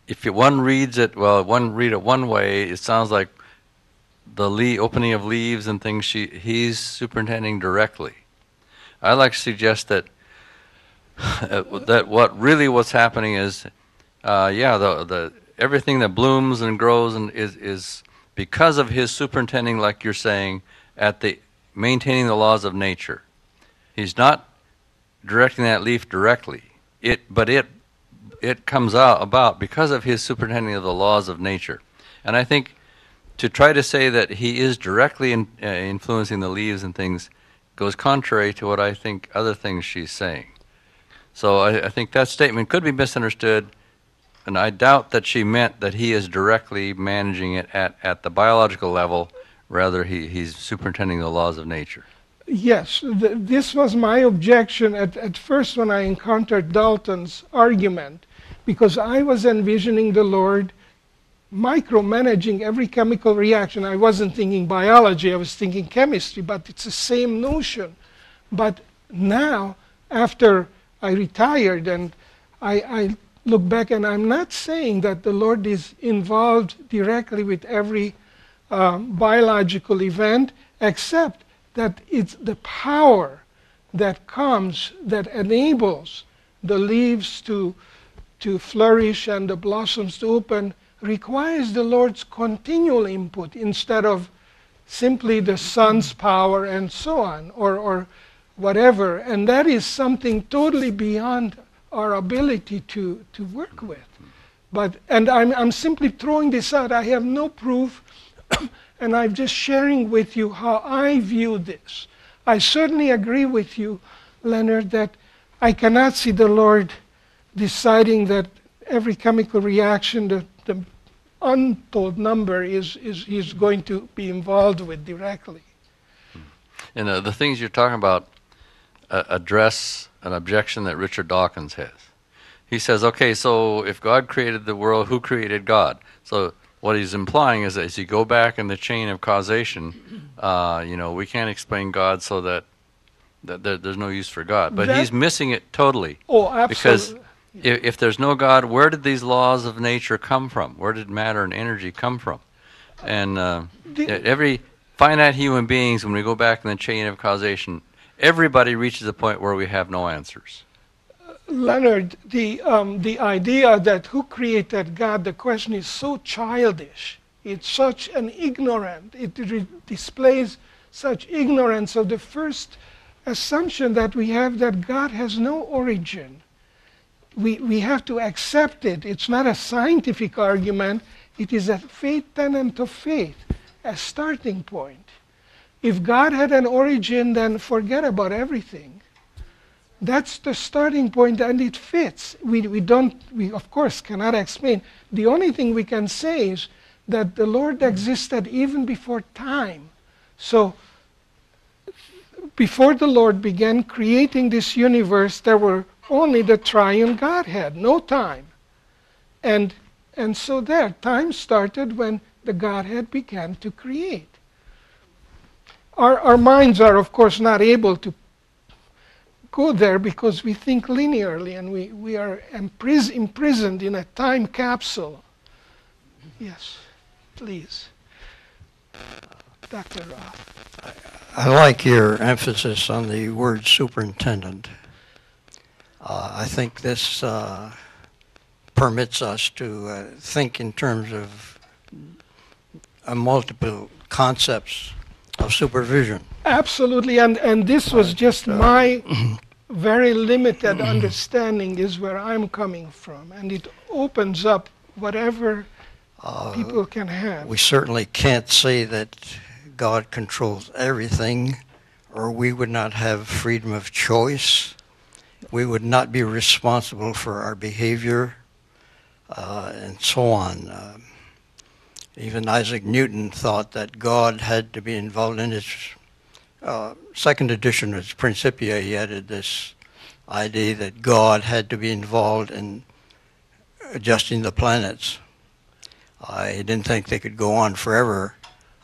If one reads it, well, one read it one way, it sounds like the le- opening of leaves and things. She he's superintending directly. I like to suggest that [laughs] that what really what's happening is, uh, yeah, the the everything that blooms and grows and is is because of his superintending, like you're saying, at the maintaining the laws of nature. He's not directing that leaf directly. It, but it, it comes out about because of his superintending of the laws of nature. And I think to try to say that he is directly in, uh, influencing the leaves and things goes contrary to what I think other things she's saying. So I, I think that statement could be misunderstood, and I doubt that she meant that he is directly managing it at, at the biological level. Rather, he, he's superintending the laws of nature. Yes, th- this was my objection at, at first when I encountered Dalton's argument, because I was envisioning the Lord micromanaging every chemical reaction. I wasn't thinking biology, I was thinking chemistry, but it's the same notion. But now, after I retired and I, I look back, and I'm not saying that the Lord is involved directly with every um, biological event, except that it's the power that comes that enables the leaves to, to flourish and the blossoms to open requires the Lord's continual input instead of simply the sun's power and so on, or, or whatever. And that is something totally beyond our ability to, to work with. But, and I'm, I'm simply throwing this out. I have no proof, [coughs] and I'm just sharing with you how I view this. I certainly agree with you, Leonard, that I cannot see the Lord deciding that every chemical reaction, the, the untold number, is, is He's going to be involved with directly. And uh, the things you're talking about uh, address an objection that Richard Dawkins has. He says, okay, so if God created the world, who created God? So what he's implying is that as you go back in the chain of causation, uh, you know, we can't explain God so that, that there, there's no use for God. But That- he's missing it totally. Oh, Because absolutely. if, if there's no God, where did these laws of nature come from? Where did matter and energy come from? And uh, The- every finite human beings, when we go back in the chain of causation, everybody reaches a point where we have no answers. Leonard, the, um, the idea that who created God, the question is so childish. It's such an ignorant, it displays such ignorance of the first assumption that we have that God has no origin. We, we have to accept it. It's not a scientific argument, it is a faith tenet of faith, a starting point. If God had an origin, then forget about everything that's the starting point and it fits. We, we don't we of course cannot explain. The only thing we can say is that the lord mm. existed even before time. So before the lord began creating this universe there were only the triune godhead no time. And and so there time started when the godhead began to create. Our, our minds are of course not able to go there because we think linearly and we, we are impris- imprisoned in a time capsule. Yes, please. Dr. Roth. I like your emphasis on the word superintended. Uh, I think this uh, permits us to uh, think in terms of uh, multiple concepts of supervision. Absolutely, and, and this was just uh, my [clears throat] very limited understanding is where I'm coming from, and it opens up whatever Uh, people can have. we certainly can't say that God controls everything, or we would not have freedom of choice. We would not be responsible for our behavior, uh, and so on. Uh, even Isaac Newton thought that God had to be involved in his uh, second edition of his Principia. He added this idea that God had to be involved in adjusting the planets. Uh, he didn't think they could go on forever.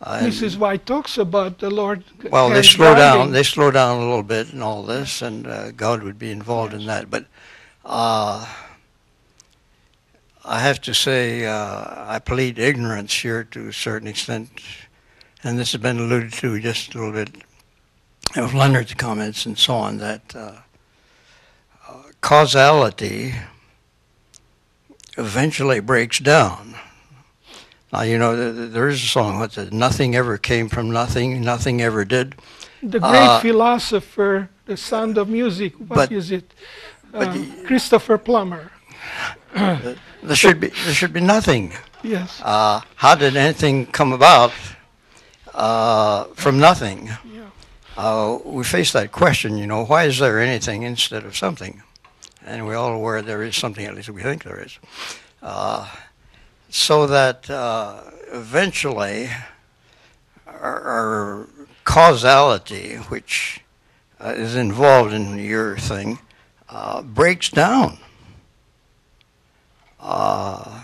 Uh, This is why it talks about the Lord. well, they slow down. They slow down a little bit in all this, and uh, God would be involved in that. But uh, I have to say, uh, I plead ignorance here to a certain extent, and this has been alluded to just a little bit of Leonard's comments and so on. That uh, uh, causality eventually breaks down. Now, you know, th- th- there is a song that says, Nothing ever came from nothing, nothing ever did. The great Uh, philosopher, the sound of music, what is but- it? but Uh, Christopher Plummer. There should be, there should be nothing. Yes. Uh, how did anything come about uh, from nothing? Uh, we face that question, you know, why is there anything instead of something? And we're all aware there is something, at least we think there is. Uh, so that uh, eventually our, our causality, which uh, is involved in your thing, uh, breaks down. Uh,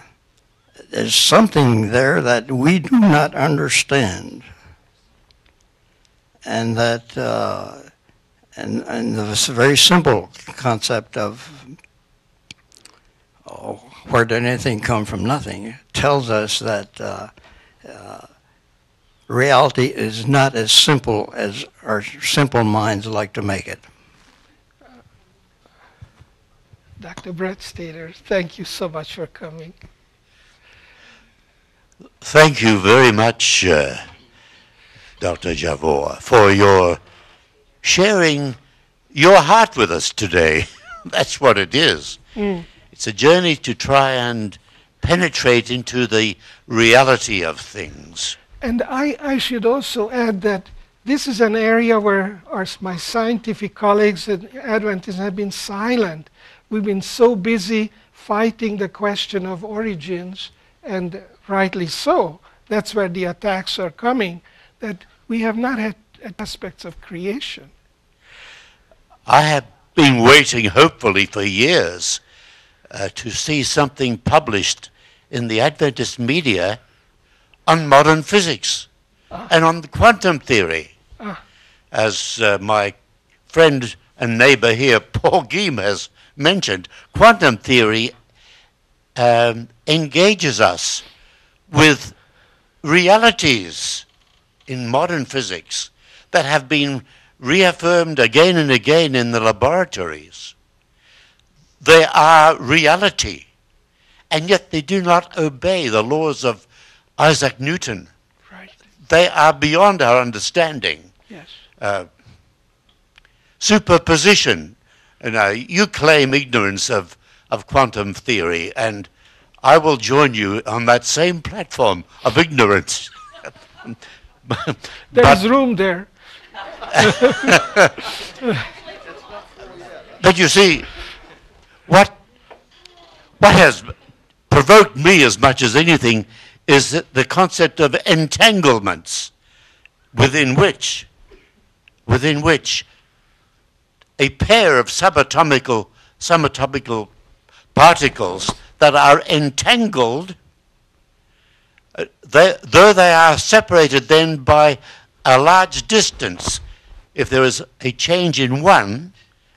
there's something there that we do not understand, and that, uh, and and the s- very simple concept of oh, where did anything come from nothing tells us that uh, uh, reality is not as simple as our simple minds like to make it. Dr. Brett Stater, thank you so much for coming. Thank you very much, uh, Dr. Javor, for your sharing your heart with us today. [laughs] That's what it is. Mm. It's a journey to try and penetrate into the reality of things. And I, I should also add that this is an area where our, my scientific colleagues at Adventists have been silent. We've been so busy fighting the question of origins, and rightly so. That's where the attacks are coming, that we have not had aspects of creation. I have been waiting hopefully for years uh, to see something published in the Adventist media on modern physics and on the quantum theory. Ah. As uh, my friend and neighbor here, [laughs] Paul Giem, has mentioned, quantum theory um, engages us with realities in modern physics that have been reaffirmed again and again in the laboratories. They are reality, and yet they do not obey the laws of Isaac Newton. Right. They are beyond our understanding. Yes. Uh, superposition. You, know, you claim ignorance of, of quantum theory, and I will join you on that same platform of ignorance. [laughs] There is room there. [laughs] But you see, what what has provoked me as much as anything is that the concept of entanglements, within which, within which, a pair of subatomical subatomical particles that are entangled, they, though they are separated then by a large distance, if there is a change in one,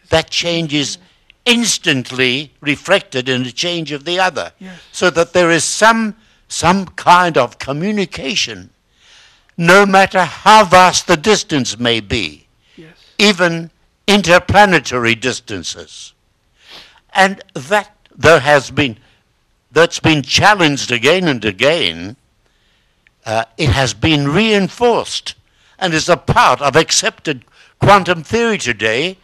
that change is instantly reflected in the change of the other. Yes. So that there is some, some kind of communication, no matter how vast the distance may be, Yes. even interplanetary distances. And that there has been, that's been challenged again and again, uh, it has been reinforced and is a part of accepted quantum theory today,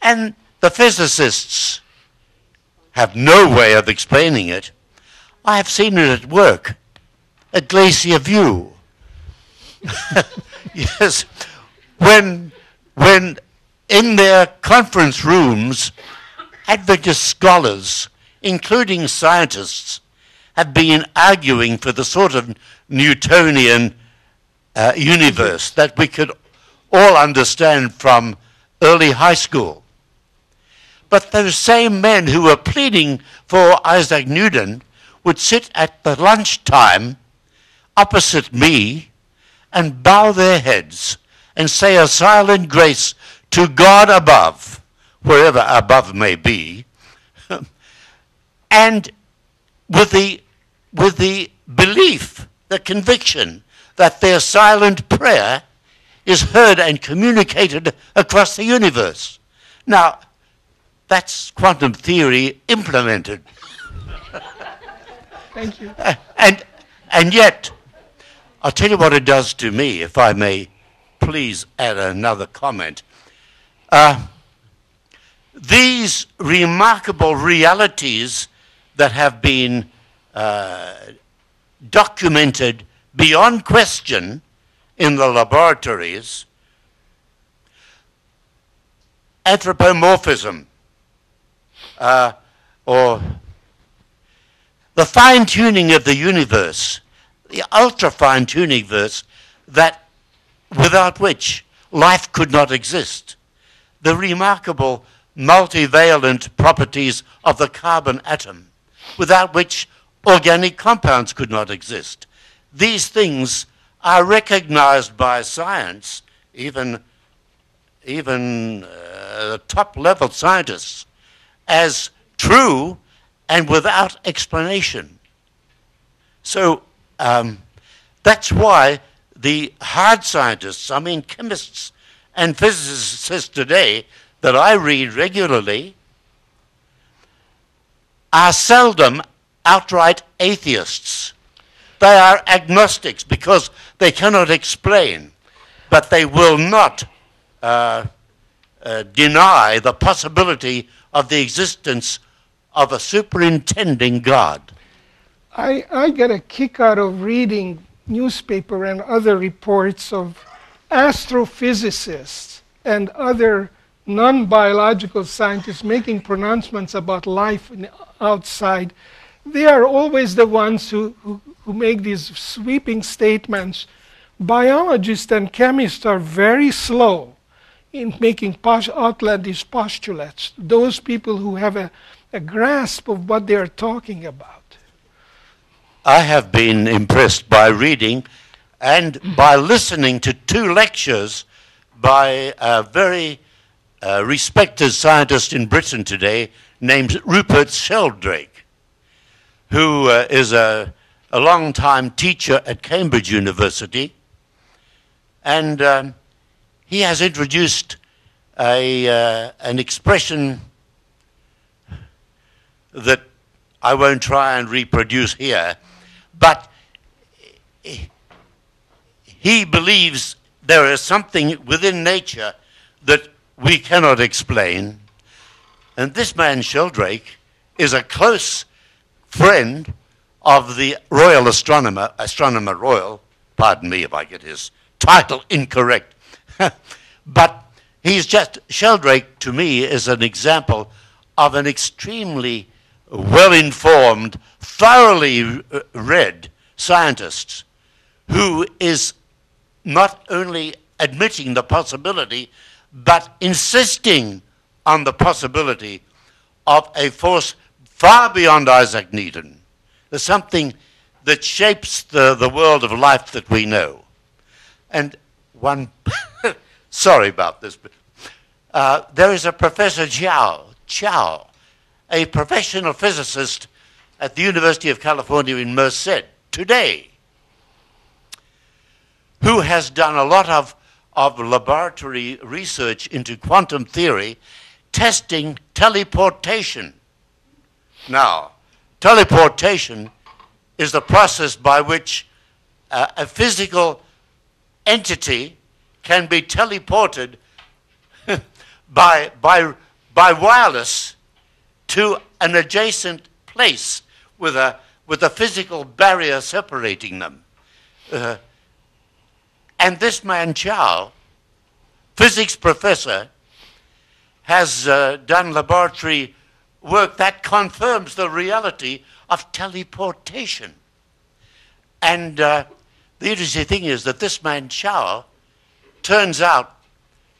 and the physicists have no way of explaining it. I have seen it at work at Glacier View. [laughs] yes, when, when in their conference rooms, Adventist scholars, including scientists, have been arguing for the sort of Newtonian uh, universe that we could all understand from early high school. But those same men who were pleading for Isaac Newton would sit at the lunchtime opposite me and bow their heads and say a silent grace to God above, wherever above may be, [laughs] and with the, with the belief, the conviction that their silent prayer is heard and communicated across the universe. Now, that's quantum theory implemented. [laughs] Thank you. [laughs] And, and yet, I'll tell you what it does to me, if I may please add another comment. Uh, these remarkable realities that have been uh, documented beyond question in the laboratories anthropomorphism uh, or the fine tuning of the universe, the ultra fine tuning verse that without which life could not exist, the remarkable multivalent properties of the carbon atom, without which organic compounds could not exist. These things are recognized by science, even, even uh, top level scientists, as true and without explanation. So um, that's why the hard scientists, I mean chemists and physicists today that I read regularly, are seldom outright atheists. They are agnostics because they cannot explain, but they will not uh, uh, deny the possibility of the existence of a superintending God. I, I get a kick out of reading newspaper and other reports of astrophysicists and other non-biological scientists making pronouncements about life outside. They are always the ones who, who, who make these sweeping statements. Biologists and chemists are very slow in making pos- outlandish postulates. Those people who have a, a grasp of what they are talking about. I have been impressed by reading and by listening to two lectures by a very uh, respected scientist in Britain today named Rupert Sheldrake, who uh, is a, a long time teacher at Cambridge University. And um, he has introduced a, uh, an expression that I won't try and reproduce here, but he believes there is something within nature that we cannot explain. And this man, Sheldrake, is a close friend of the Royal Astronomer, Astronomer Royal, pardon me if I get his title incorrect, [laughs] but he's just, Sheldrake to me is an example of an extremely well informed, thoroughly read scientist who is not only admitting the possibility, but insisting on the possibility of a force far beyond Isaac Newton. There's something that shapes the, the world of life that we know. And one, [laughs] sorry about this, but uh, there is a Professor Chiao, a professional physicist at the University of California in Merced today, who has done a lot of, of laboratory research into quantum theory, testing teleportation. Now, teleportation is the process by which uh, a physical entity can be teleported [laughs] by, by, by wireless to an adjacent place with a, with a physical barrier separating them. Uh, and this man, Chiao, physics professor, has uh, done laboratory work that confirms the reality of teleportation. And uh, the interesting thing is that this man, Chiao, turns out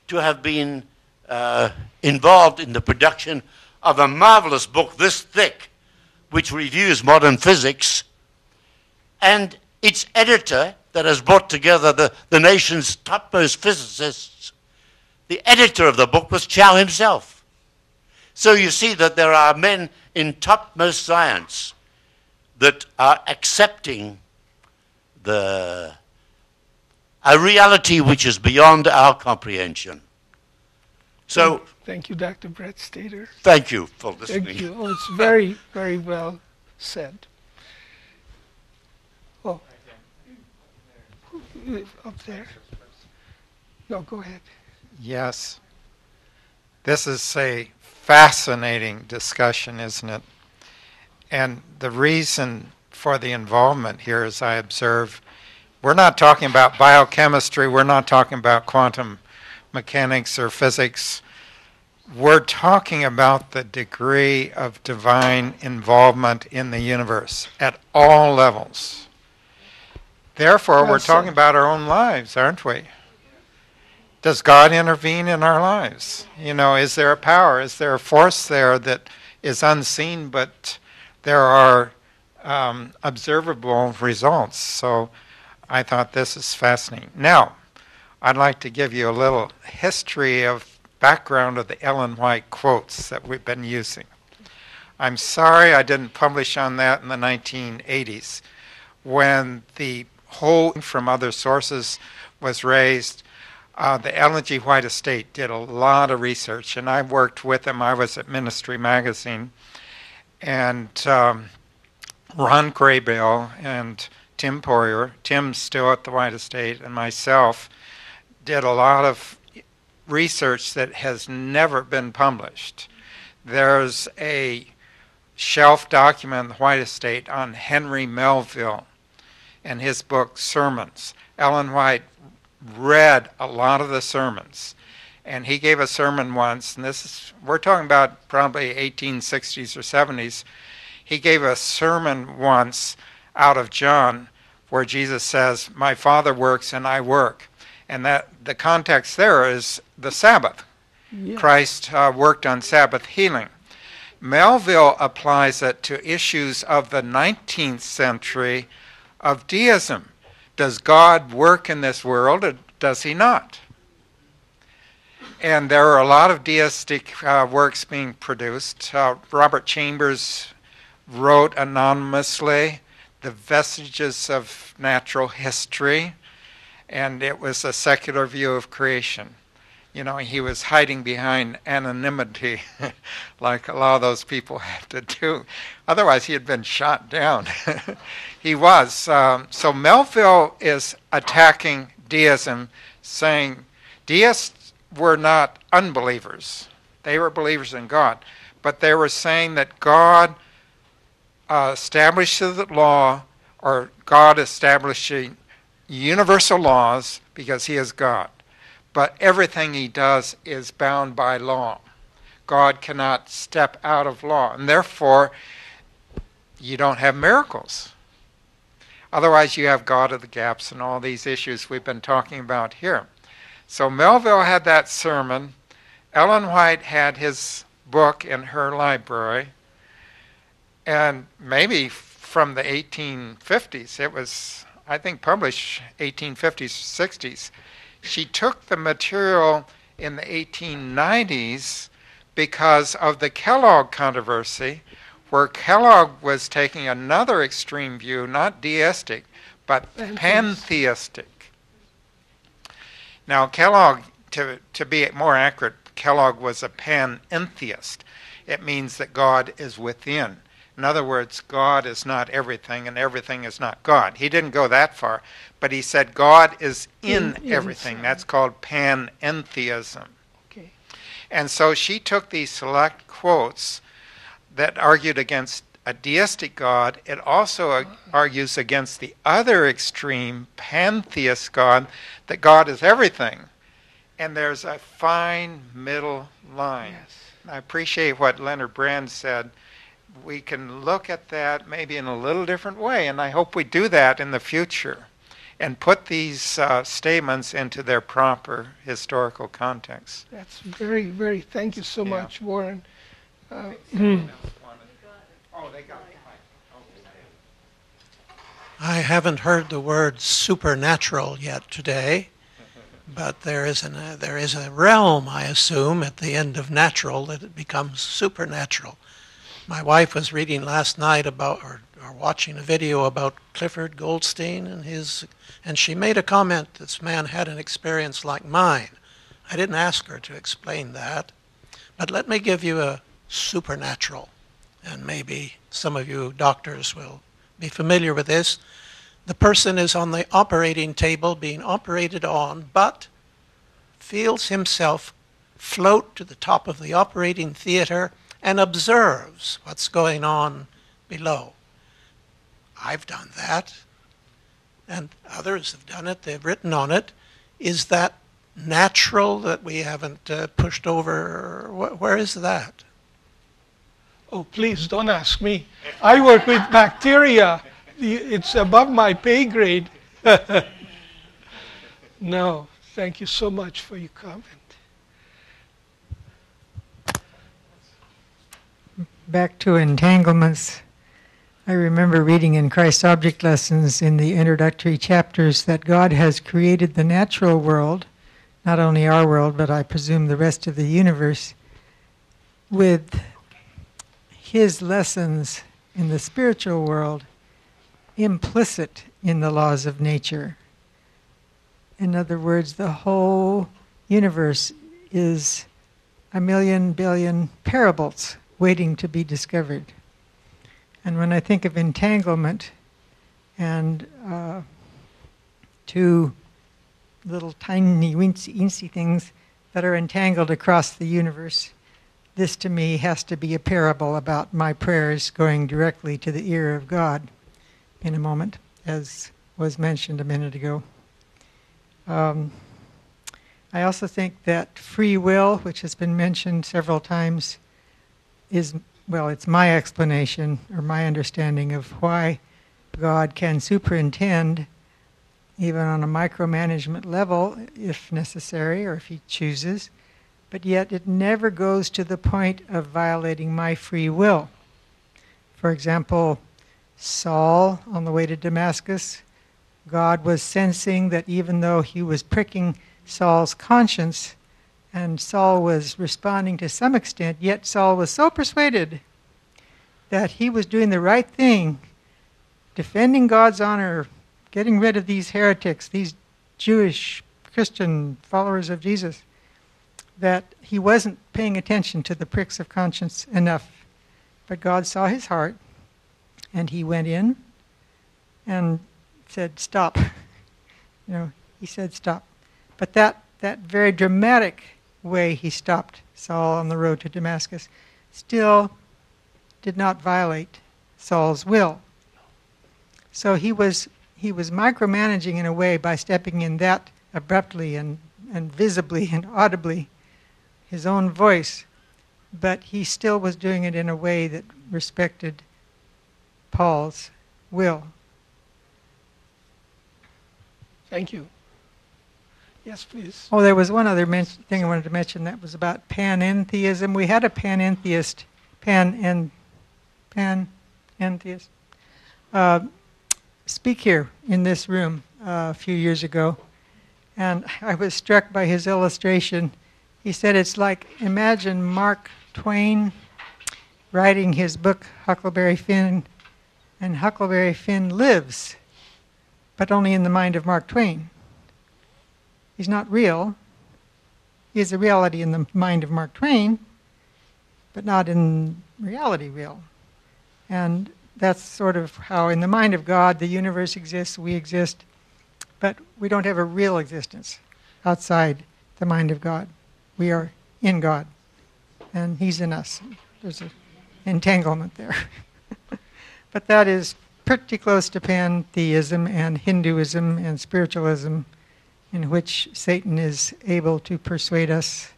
to have been uh, involved in the production of a marvelous book this thick, which reviews modern physics. And its editor, that has brought together the, the nation's topmost physicists, the editor of the book was Chiao himself. So you see that there are men in topmost science that are accepting the a reality which is beyond our comprehension. So Thank you, Dr. Brett Stater. thank you for listening. Thank you. Oh, it's very, very well said. Oh. Up there. No, go ahead. Yes. This is a fascinating discussion, isn't it? And the reason for the involvement here, as I observe, we're not talking about biochemistry, we're not talking about quantum mechanics or physics. We're talking about the degree of divine involvement in the universe at all levels. Therefore, we're talking about our own lives, aren't we? Does God intervene in our lives? You know, is there a power? Is there a force there that is unseen, but there are um, observable results? So I thought this is fascinating. Now, I'd like to give you a little history of background of the Ellen White quotes that we've been using. I'm sorry I didn't publish on that in the 1980s when the whole from other sources was raised. Uh, the Ellen G. White estate did a lot of research, and I worked with them. I was at Ministry Magazine, and um, Ron Graybill and Tim Poirier, Tim's still at the White Estate, and myself did a lot of research that has never been published. There's a shelf document in the White Estate on Henry Melville and his book Sermons. Ellen White read a lot of the sermons. And he gave a sermon once, and this is, we're talking about probably 1860s or 70s. He gave a sermon once out of John where Jesus says, My Father works and I work. And that the context there is the Sabbath. Christ uh, worked on Sabbath healing. Melville applies it to issues of the 19th century of deism. Does God work in this world or does he not? And there are a lot of deistic uh, works being produced. Uh, Robert Chambers wrote anonymously The Vestiges of Natural History, and it was a secular view of creation. You know, he was hiding behind anonymity, [laughs] like a lot of those people [laughs] have to do. Otherwise, he had been shot down. [laughs] he was. Um, so Melville is attacking deism, saying deists were not unbelievers. They were believers in God. But they were saying that God uh, establishes the law, or God establishing universal laws because He is God. But everything He does is bound by law. God cannot step out of law. And therefore, you don't have miracles. Otherwise, you have God of the gaps and all these issues we've been talking about here. So Melville had that sermon. Ellen White had his book in her library. And maybe from the 1850s, it was, I think, published 1850s, 60s. She took the material in the 1890s because of the Kellogg controversy, where Kellogg was taking another extreme view, not deistic, but pantheistic. Now, Kellogg, to, to be more accurate, Kellogg was a panentheist. It means that God is within. In other words, God is not everything and everything is not God. He didn't go that far, but he said God is in In- everything. inside. That's called panentheism. Okay. And so she took these select quotes that argued against a deistic God. It also uh, argues against the other extreme pantheist God, that God is everything. And there's a fine middle line. Yes. I appreciate what Leonard Brand said. We can look at that maybe in a little different way, and I hope we do that in the future and put these uh, statements into their proper historical context. That's very, very, thank you so Yeah. much, Warren. Uh, Oh, they got I haven't heard the word supernatural yet today, [laughs] but there is, an, uh, there is a realm, I assume, at the end of natural that it becomes supernatural. My wife was reading last night about, or, or watching a video about Clifford Goldstein and his, and she made a comment that this man had an experience like mine. I didn't ask her to explain that, but let me give you a supernatural, and maybe some of you doctors will be familiar with this. The person is on the operating table being operated on, but feels himself float to the top of the operating theater and observes what's going on below. I've done that, and others have done it, they've written on it. Is that natural that we haven't uh, pushed over? Wh- Where is that? Oh, please don't ask me. I work with bacteria. It's above my pay grade. [laughs] no, thank you so much for your comment. Back to entanglements. I remember reading in Christ Object Lessons in the introductory chapters that God has created the natural world, not only our world, but I presume the rest of the universe, with His lessons in the spiritual world implicit in the laws of nature. In other words, the whole universe is a million billion parables waiting to be discovered. And when I think of entanglement and uh, two little tiny weensy things that are entangled across the universe, this to me has to be a parable about my prayers going directly to the ear of God in a moment, as was mentioned a minute ago. Um, I also think that free will, which has been mentioned several times, is, well, it's my explanation or my understanding of why God can superintend, even on a micromanagement level, if necessary or if He chooses, but yet it never goes to the point of violating my free will. For example, Saul, on the way to Damascus, God was sensing that even though he was pricking Saul's conscience, and Saul was responding to some extent, yet Saul was so persuaded that he was doing the right thing, defending God's honor, getting rid of these heretics, these Jewish Christian followers of Jesus, that he wasn't paying attention to the pricks of conscience enough. But God saw his heart, and he went in and said, Stop. [laughs] You know, he said, Stop. But that, that very dramatic way he stopped Saul on the road to Damascus still did not violate Saul's will. So he was, he was micromanaging in a way by stepping in that abruptly and, and visibly and audibly, his own voice, but he still was doing it in a way that respected Paul's will. Thank you. Yes, please. Oh, there was one other thing I wanted to mention that was about panentheism. We had a panentheist, pan and panentheist, uh, speak here in this room uh, a few years ago, and I was struck by his illustration. He said it's like imagine Mark Twain writing his book Huckleberry Finn, and Huckleberry Finn lives, but only in the mind of Mark Twain. He's not real. He is a reality in the mind of Mark Twain, but not in reality real. And that's sort of how, in the mind of God, the universe exists, we exist, but we don't have a real existence outside the mind of God. We are in God, and He's in us. There's an entanglement there. [laughs] but that is pretty close to pantheism and Hinduism and spiritualism, in which Satan is able to persuade us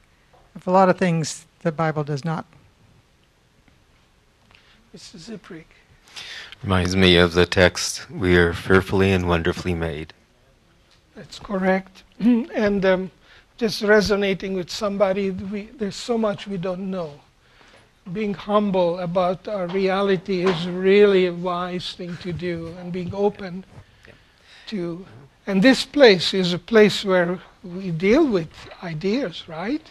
of a lot of things the Bible does not. Mr. Ziprik. Reminds me of the text, we are fearfully and wonderfully made. That's correct. [clears throat] and um, just resonating with somebody, we, there's so much we don't know. Being humble about our reality is really a wise thing to do, and being open to. And this place is a place where we deal with ideas, right?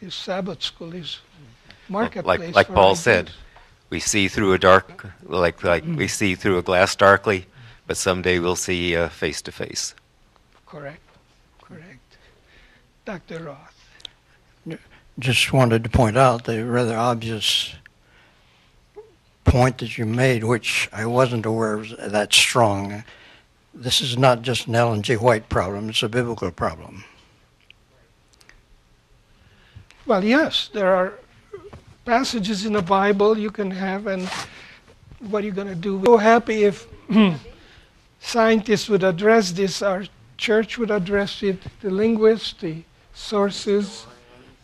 This Sabbath school is marketplace. Like, like for Paul ideas. said, we see through a dark, like, like we see through a glass darkly, but someday we'll see uh, face to face. Correct, correct. Dr. Roth. Just wanted to point out the rather obvious point that you made, which I wasn't aware was that strong. This is not just an Ellen G. White problem, it's a biblical problem. Well, yes, there are passages in the Bible you can have, and what are you going to do? So happy if hmm, scientists would address this, our church would address it, the linguists, the sources,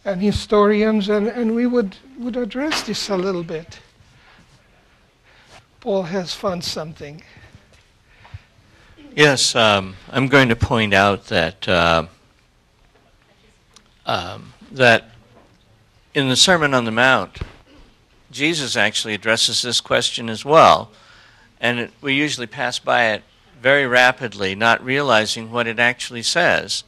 and historians, and, and we would, would address this a little bit. Paul has found something. Yes, um, I'm going to point out that uh, um, that in the Sermon on the Mount, Jesus actually addresses this question as well, and it, we usually pass by it very rapidly, not realizing what it actually says.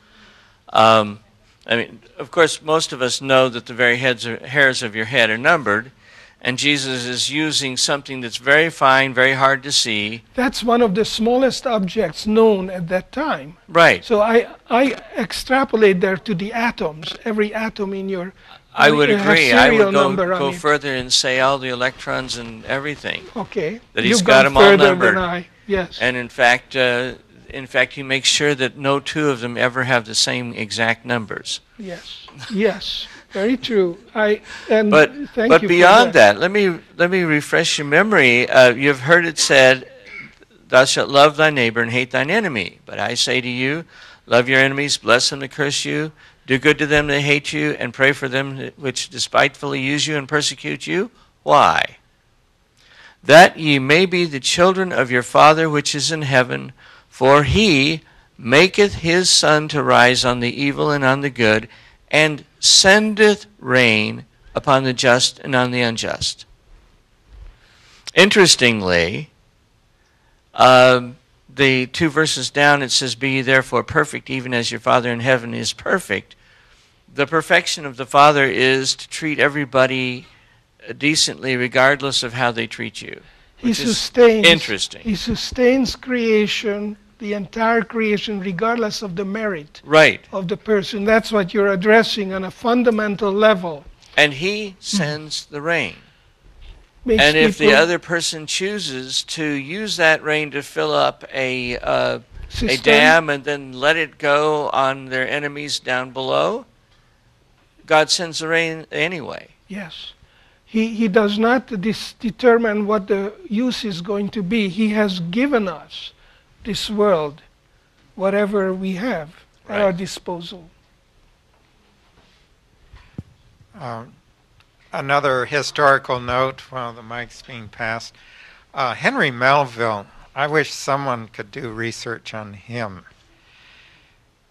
Um, I mean, of course, most of us know that the very heads hairs of your head are numbered, and Jesus is using something that's very fine, very hard to see. That's one of the smallest objects known at that time. Right. So I, I extrapolate there to the atoms, every atom in your. I would agree. I would go, go further and say all the electrons and everything. Okay. That he's You've got gone 'em all numbered. Than I. Yes. And in fact, uh, in fact, he makes sure that no two of them ever have the same exact numbers. Yes. Yes. Very true. I and But thank but beyond that. let me let me refresh your memory. Uh, you've heard it said, "Thou shalt love thy neighbor and hate thine enemy." But I say to you, love your enemies, bless them that curse you, do good to them that hate you, and pray for them which despitefully use you and persecute you. Why? That ye may be the children of your Father which is in heaven, for he maketh his sun to rise on the evil and on the good, and sendeth rain upon the just and on the unjust. Interestingly, um, the two verses down it says, Be ye therefore perfect, even as your Father in heaven is perfect. The perfection of the Father is to treat everybody decently, regardless of how they treat you. He sustains. interesting. He sustains creation, the entire creation, regardless of the merit Right. of the person. That's what you're addressing on a fundamental level. And He sends the rain. Makes And if the other person chooses to use that rain to fill up a uh, a dam and then let it go on their enemies down below, God sends the rain anyway. Yes. He, he does not dis- determine what the use is going to be. He has given us this world, whatever we have at our disposal. Um, another historical note while the mic's being passed. Uh, Henry Melville, I wish someone could do research on him.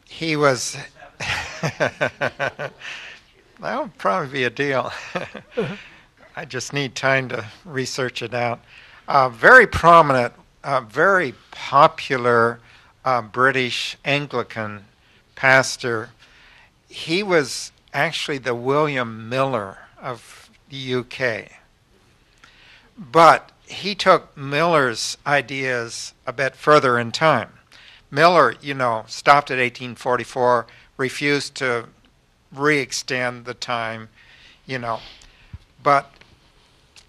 He was. [laughs] that would probably be a deal. [laughs] I just need time to research it out. Uh, very prominent, uh, very popular uh, British Anglican pastor. He was actually the William Miller of the UK. But he took Miller's ideas a bit further in time. Miller, you know, stopped at 1844, refused to re extend the time, you know. But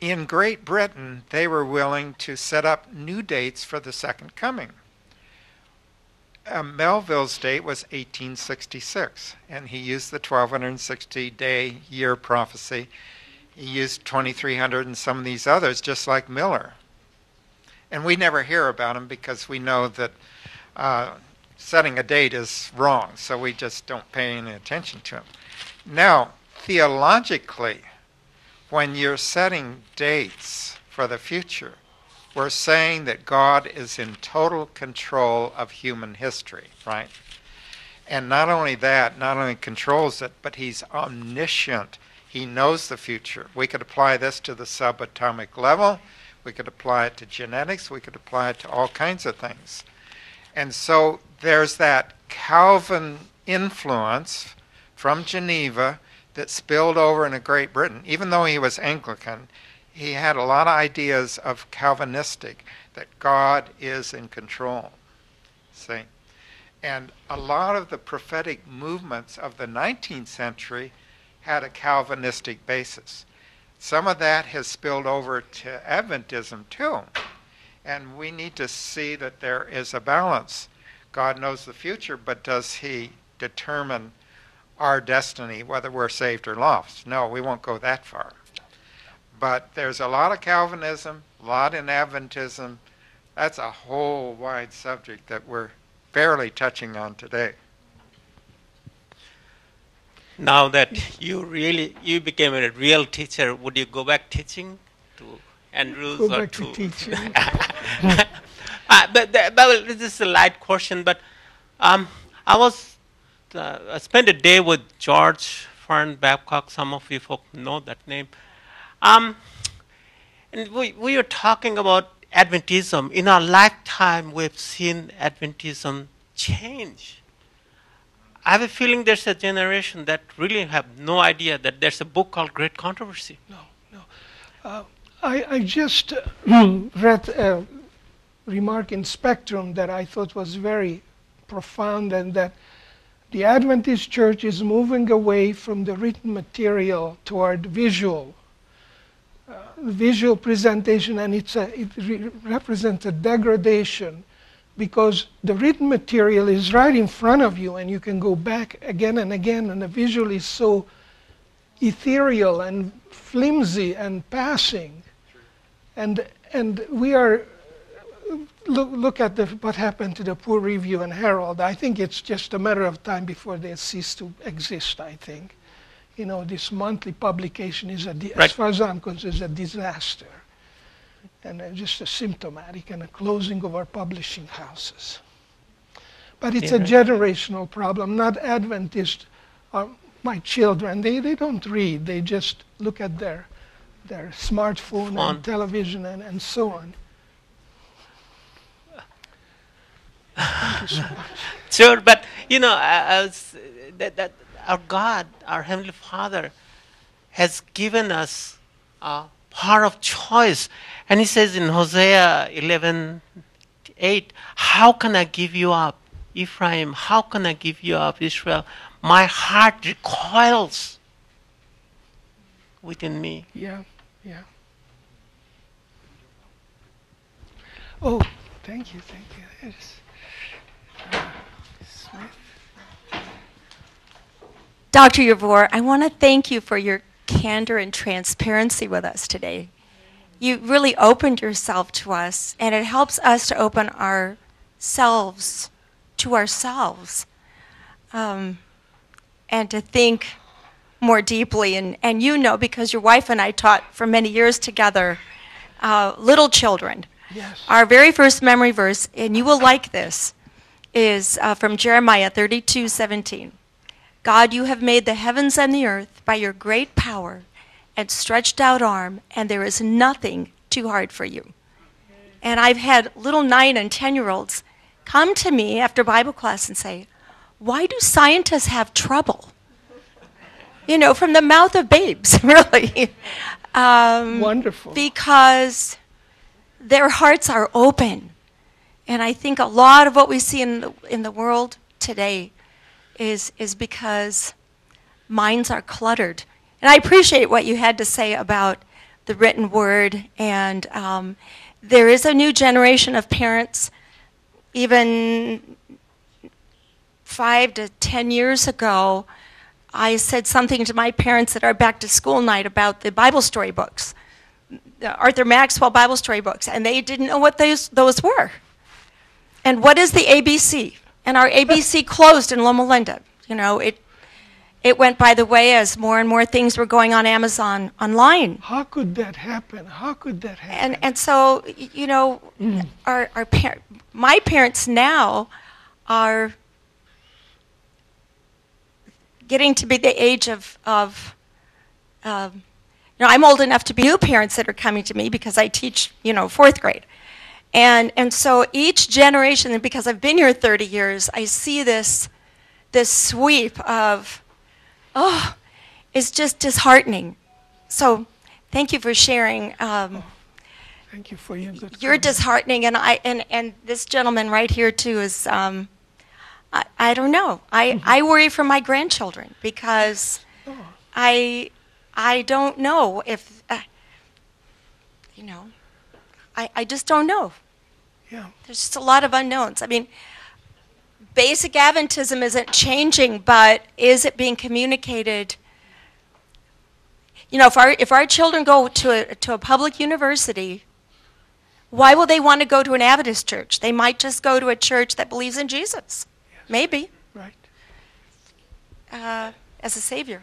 in Great Britain, they were willing to set up new dates for the Second Coming. Uh, Melville's date was 1866, and he used the 1260 day year prophecy. He used 2300 and some of these others, just like Miller. And we never hear about him because we know that uh, setting a date is wrong, so we just don't pay any attention to him. Now, theologically, when you're setting dates for the future, we're saying that God is in total control of human history, right? And not only that, not only controls it, but he's omniscient. He knows the future. We could apply this to the subatomic level. We could apply it to genetics. We could apply it to all kinds of things. And so there's that Calvin influence from Geneva that spilled over into Great Britain. Even though he was Anglican, he had a lot of ideas of Calvinistic, that God is in control. See? And a lot of the prophetic movements of the 19th century had a Calvinistic basis. Some of that has spilled over to Adventism too. And we need to see that there is a balance. God knows the future, but does He determine our destiny, whether we're saved or lost? No, we won't go that far. But there's a lot of Calvinism, a lot in Adventism. That's a whole wide subject that we're barely touching on today. Now that you really you became a real teacher, would you go back teaching to Andrews Go or back to teaching. [laughs] uh, but the, well, this is a light question, but um, I was uh, I spent a day with George Fern Babcock. Some of you folk know that name. Um, and we, we were talking about Adventism. In our lifetime, we've seen Adventism change. I have a feeling there's a generation that really have no idea that there's a book called Great Controversy. No, I, I just uh, [clears throat] read a remark in Spectrum that I thought was very profound, and that the Adventist church is moving away from the written material toward visual. Uh, visual presentation, and it's a, it re- represents a degradation because the written material is right in front of you, and you can go back again and again, and the visual is so ethereal and flimsy and passing. And, and we are, look, look at the, what happened to the Poor Review and Herald. I think it's just a matter of time before they cease to exist, I think. You know, this monthly publication is, Right. as far as I'm concerned, is a disaster. And uh, just a symptomatic and a closing of our publishing houses. But it's a generational problem, not Adventist. Uh, my children, they, they don't read, they just look at their, their smartphone Phone. and television and, and so on. Thank you so much. [laughs] Sure, but you know, that, that our God, our Heavenly Father, has given us a power of choice, and He says in Hosea 11, 8, "How can I give you up, Ephraim? How can I give you up, Israel? My heart recoils within me." Yeah, yeah. Oh, thank you, thank you. There's, uh, Smith. Dr. Javor, I want to thank you for your candor and transparency with us today. You really opened yourself to us, and it helps us to open ourselves to ourselves um, and to think more deeply. And, and you know, because your wife and I taught for many years together, uh, little children. Yes. Our very first memory verse, and you will like this, is uh, from Jeremiah 32 17. God, you have made the heavens and the earth by your great power and stretched out arm, and there is nothing too hard for you. And I've had little nine and 10 year olds come to me after Bible class and say, Why do scientists have trouble? you know, from the mouth of babes, [laughs] really. Um, Wonderful. Because their hearts are open. And I think a lot of what we see in the, in the world today is, is because minds are cluttered. And I appreciate what you had to say about the written word. And um, there is a new generation of parents, even five to ten years ago, I said something to my parents at our back to school night about the Bible story books, the Arthur Maxwell Bible story books, and they didn't know what those, those were. And what is the ABC? And our ABC closed in Loma Linda. You know, it, it went by the way as more and more things were going on Amazon online. How could that happen? How could that happen? And, and so, you know, our, our par- my parents now are getting to be the age of, of um, you know, I'm old enough to be new parents that are coming to me because I teach, you know, fourth grade. And, and so each generation, and because I've been here 30 years, I see this, this sweep of, oh, it's just disheartening. So thank you for sharing. Um, Thank you for your good you're disheartening, and I and, and this gentleman right here too is. Um, I, I don't know. I, I worry for my grandchildren because I I don't know if uh, you know. I, I just don't know. Yeah. There's just a lot of unknowns. I mean, basic Adventism isn't changing, but is it being communicated? You know, if our if our children go to a to a public university, why will they want to go to an Adventist church? They might just go to a church that believes in Jesus, maybe, Right. uh, as a savior.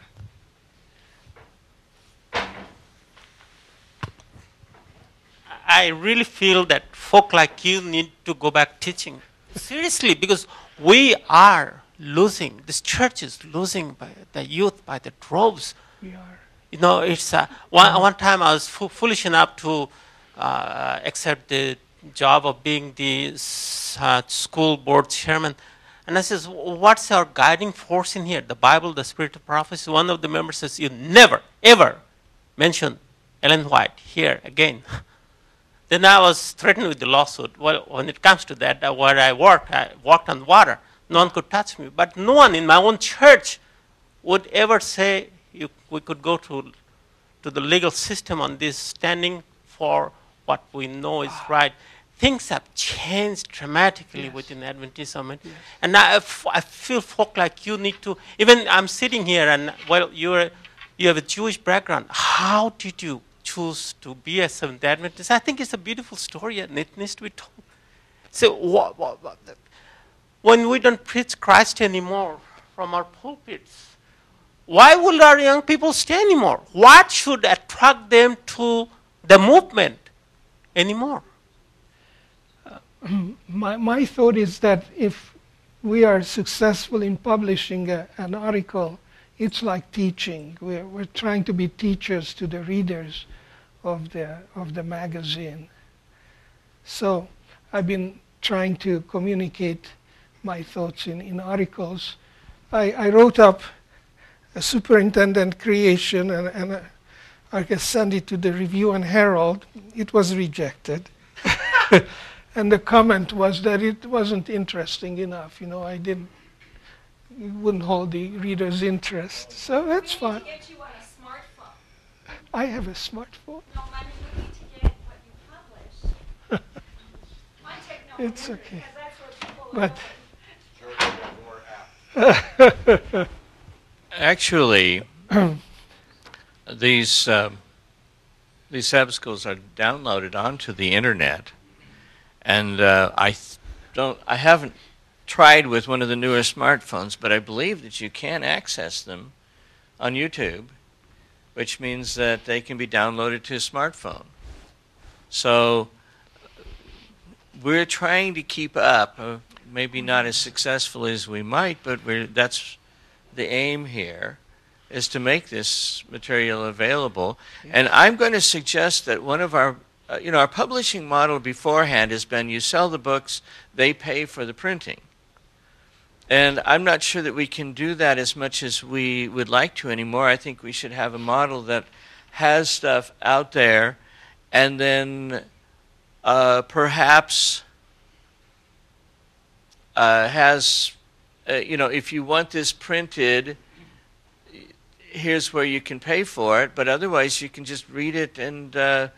I really feel that folk like you need to go back teaching. Seriously, because we are losing, this church is losing by the youth by the droves. We are. You know, it's uh, one, one time I was fo- foolish enough to uh, accept the job of being the uh, school board chairman. And I says, what's our guiding force in here? The Bible, the spirit of prophecy. One of the members says, you never, ever mention Ellen White here again. [laughs] then I was threatened with the lawsuit. Well, when it comes to that, uh, where I work, I walked on water. No one could touch me. But no one in my own church would ever say you, we could go to, to the legal system on this, standing for what we know is right. Things have changed dramatically within Adventism. And, and I, f- I feel folk like you need to, even I'm sitting here and, well, you're, you have a Jewish background. How did you choose to be a Seventh day Adventist? I think it's a beautiful story and it needs to be told. So, what, what, what, when we don't preach Christ anymore from our pulpits, why would our young people stay anymore? What should attract them to the movement anymore? [clears throat] My, my thought is that if we are successful in publishing a, an article, it's like teaching. We're, we're trying to be teachers to the readers of the, of the magazine. So I've been trying to communicate my thoughts in, in articles. I, I wrote up a superintended creation and, and uh, I guess send it to the Review and Herald. It was rejected. [laughs] and the comment was that it wasn't interesting enough. You know, I didn't, it wouldn't hold the reader's interest. So that's fine. get you on a smartphone. I have a smartphone. No, I mean, we need to get what you publish. [laughs] on technology, It's okay. because that's what But [laughs] Actually, these um, these sabsicles are downloaded onto the internet, and uh, I don't. I haven't tried with one of the newer smartphones, but I believe that you can access them on YouTube, which means that they can be downloaded to a smartphone. So we're trying to keep up. Uh, maybe not as successfully as we might, but we're, that's the aim here is to make this material available. And I'm going to suggest that one of our, uh, you know, our publishing model beforehand has been you sell the books, they pay for the printing. And I'm not sure that we can do that as much as we would like to anymore. I think we should have a model that has stuff out there and then uh, perhaps uh, has, uh, you know, if you want this printed, here's where you can pay for it, but otherwise you can just read it and uh,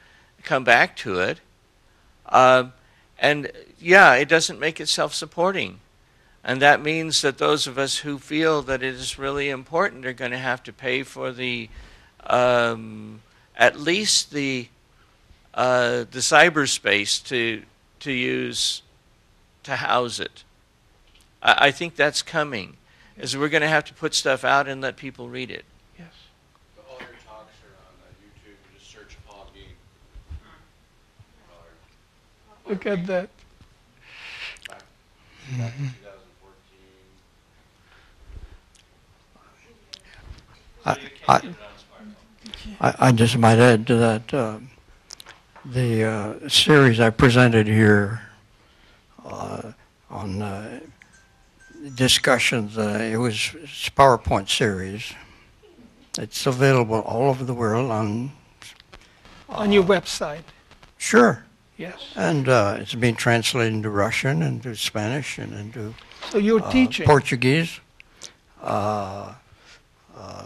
come back to it. Um, and yeah, it doesn't make it self supporting. And that means that those of us who feel that it is really important are going to have to pay for the, um, at least the, uh, the cyberspace to, to use to house it. I, I think that's coming, is we're going to have to put stuff out and let people read it. Yes. All your talks are on uh, YouTube. You just search Paul Giem. Look at that. Back, back in 2014. I, I, I I just might add to that, uh, the uh, series I presented here uh, on uh, discussions, uh, it was PowerPoint series. It's available all over the world on, On your website. sure, Yes. and uh, it's being translated into Russian, and into Spanish, and into So you're uh, teaching. Portuguese. Uh, uh,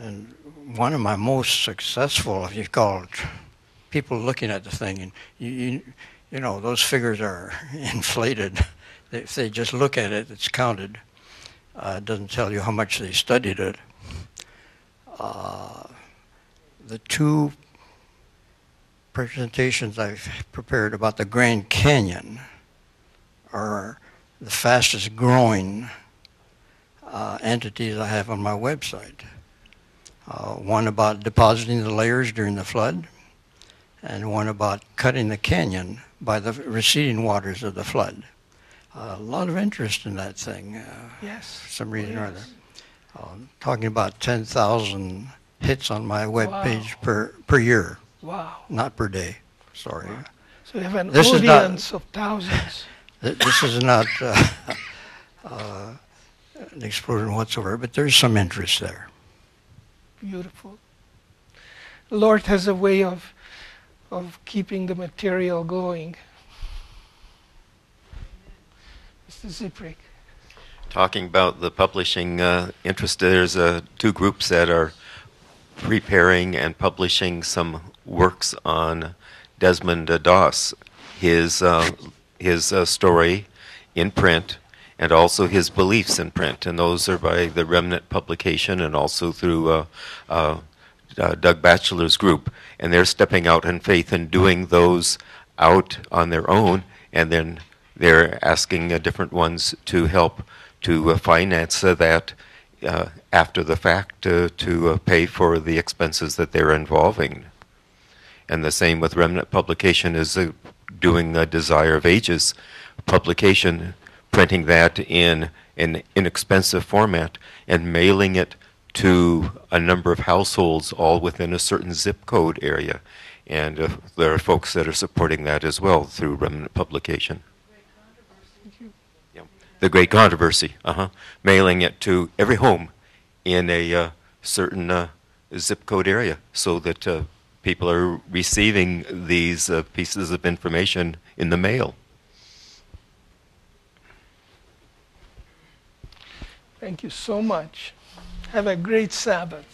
and one of my most successful, if you call it, people looking at the thing, and you, you, you know, those figures are [laughs] inflated. If they just look at it, it's counted. Uh, it doesn't tell you how much they studied it. Uh, the two presentations I've prepared about the Grand Canyon are the fastest growing uh, entities I have on my website. Uh, one about depositing the layers during the flood, and one about cutting the canyon by the receding waters of the flood. a lot of interest in that thing, uh, Yes. for some reason or other. Yes. Um, talking about 10,000 hits on my web Wow. page per, per year, Wow. not per day. Sorry. So you have an This is not- audience of thousands. [laughs] This is not uh, [laughs] uh, an explosion whatsoever, but there's some interest there. Beautiful. Lord has a way of of keeping the material going. Mr. Ziprik. Talking about the publishing uh, interest, there's uh, two groups that are preparing and publishing some works on Desmond Doss, his uh, his uh, story in print, and also his beliefs in print, and those are by the Remnant Publication and also through uh, uh, uh, Doug Batchelor's group, and they're stepping out in faith and doing those out on their own, and then they're asking uh, different ones to help to uh, finance that uh, after the fact to pay for the expenses that they're involving. And the same with Remnant Publication is doing a Desire of Ages publication, printing that in an inexpensive format and mailing it to a number of households all within a certain zip code area. And uh, there are folks that are supporting that as well through Remnant Publication. The Great Controversy, uh-huh. Mailing it to every home in a uh, certain uh, zip code area so that uh, people are receiving these uh, pieces of information in the mail. Thank you so much. Have a great Sabbath.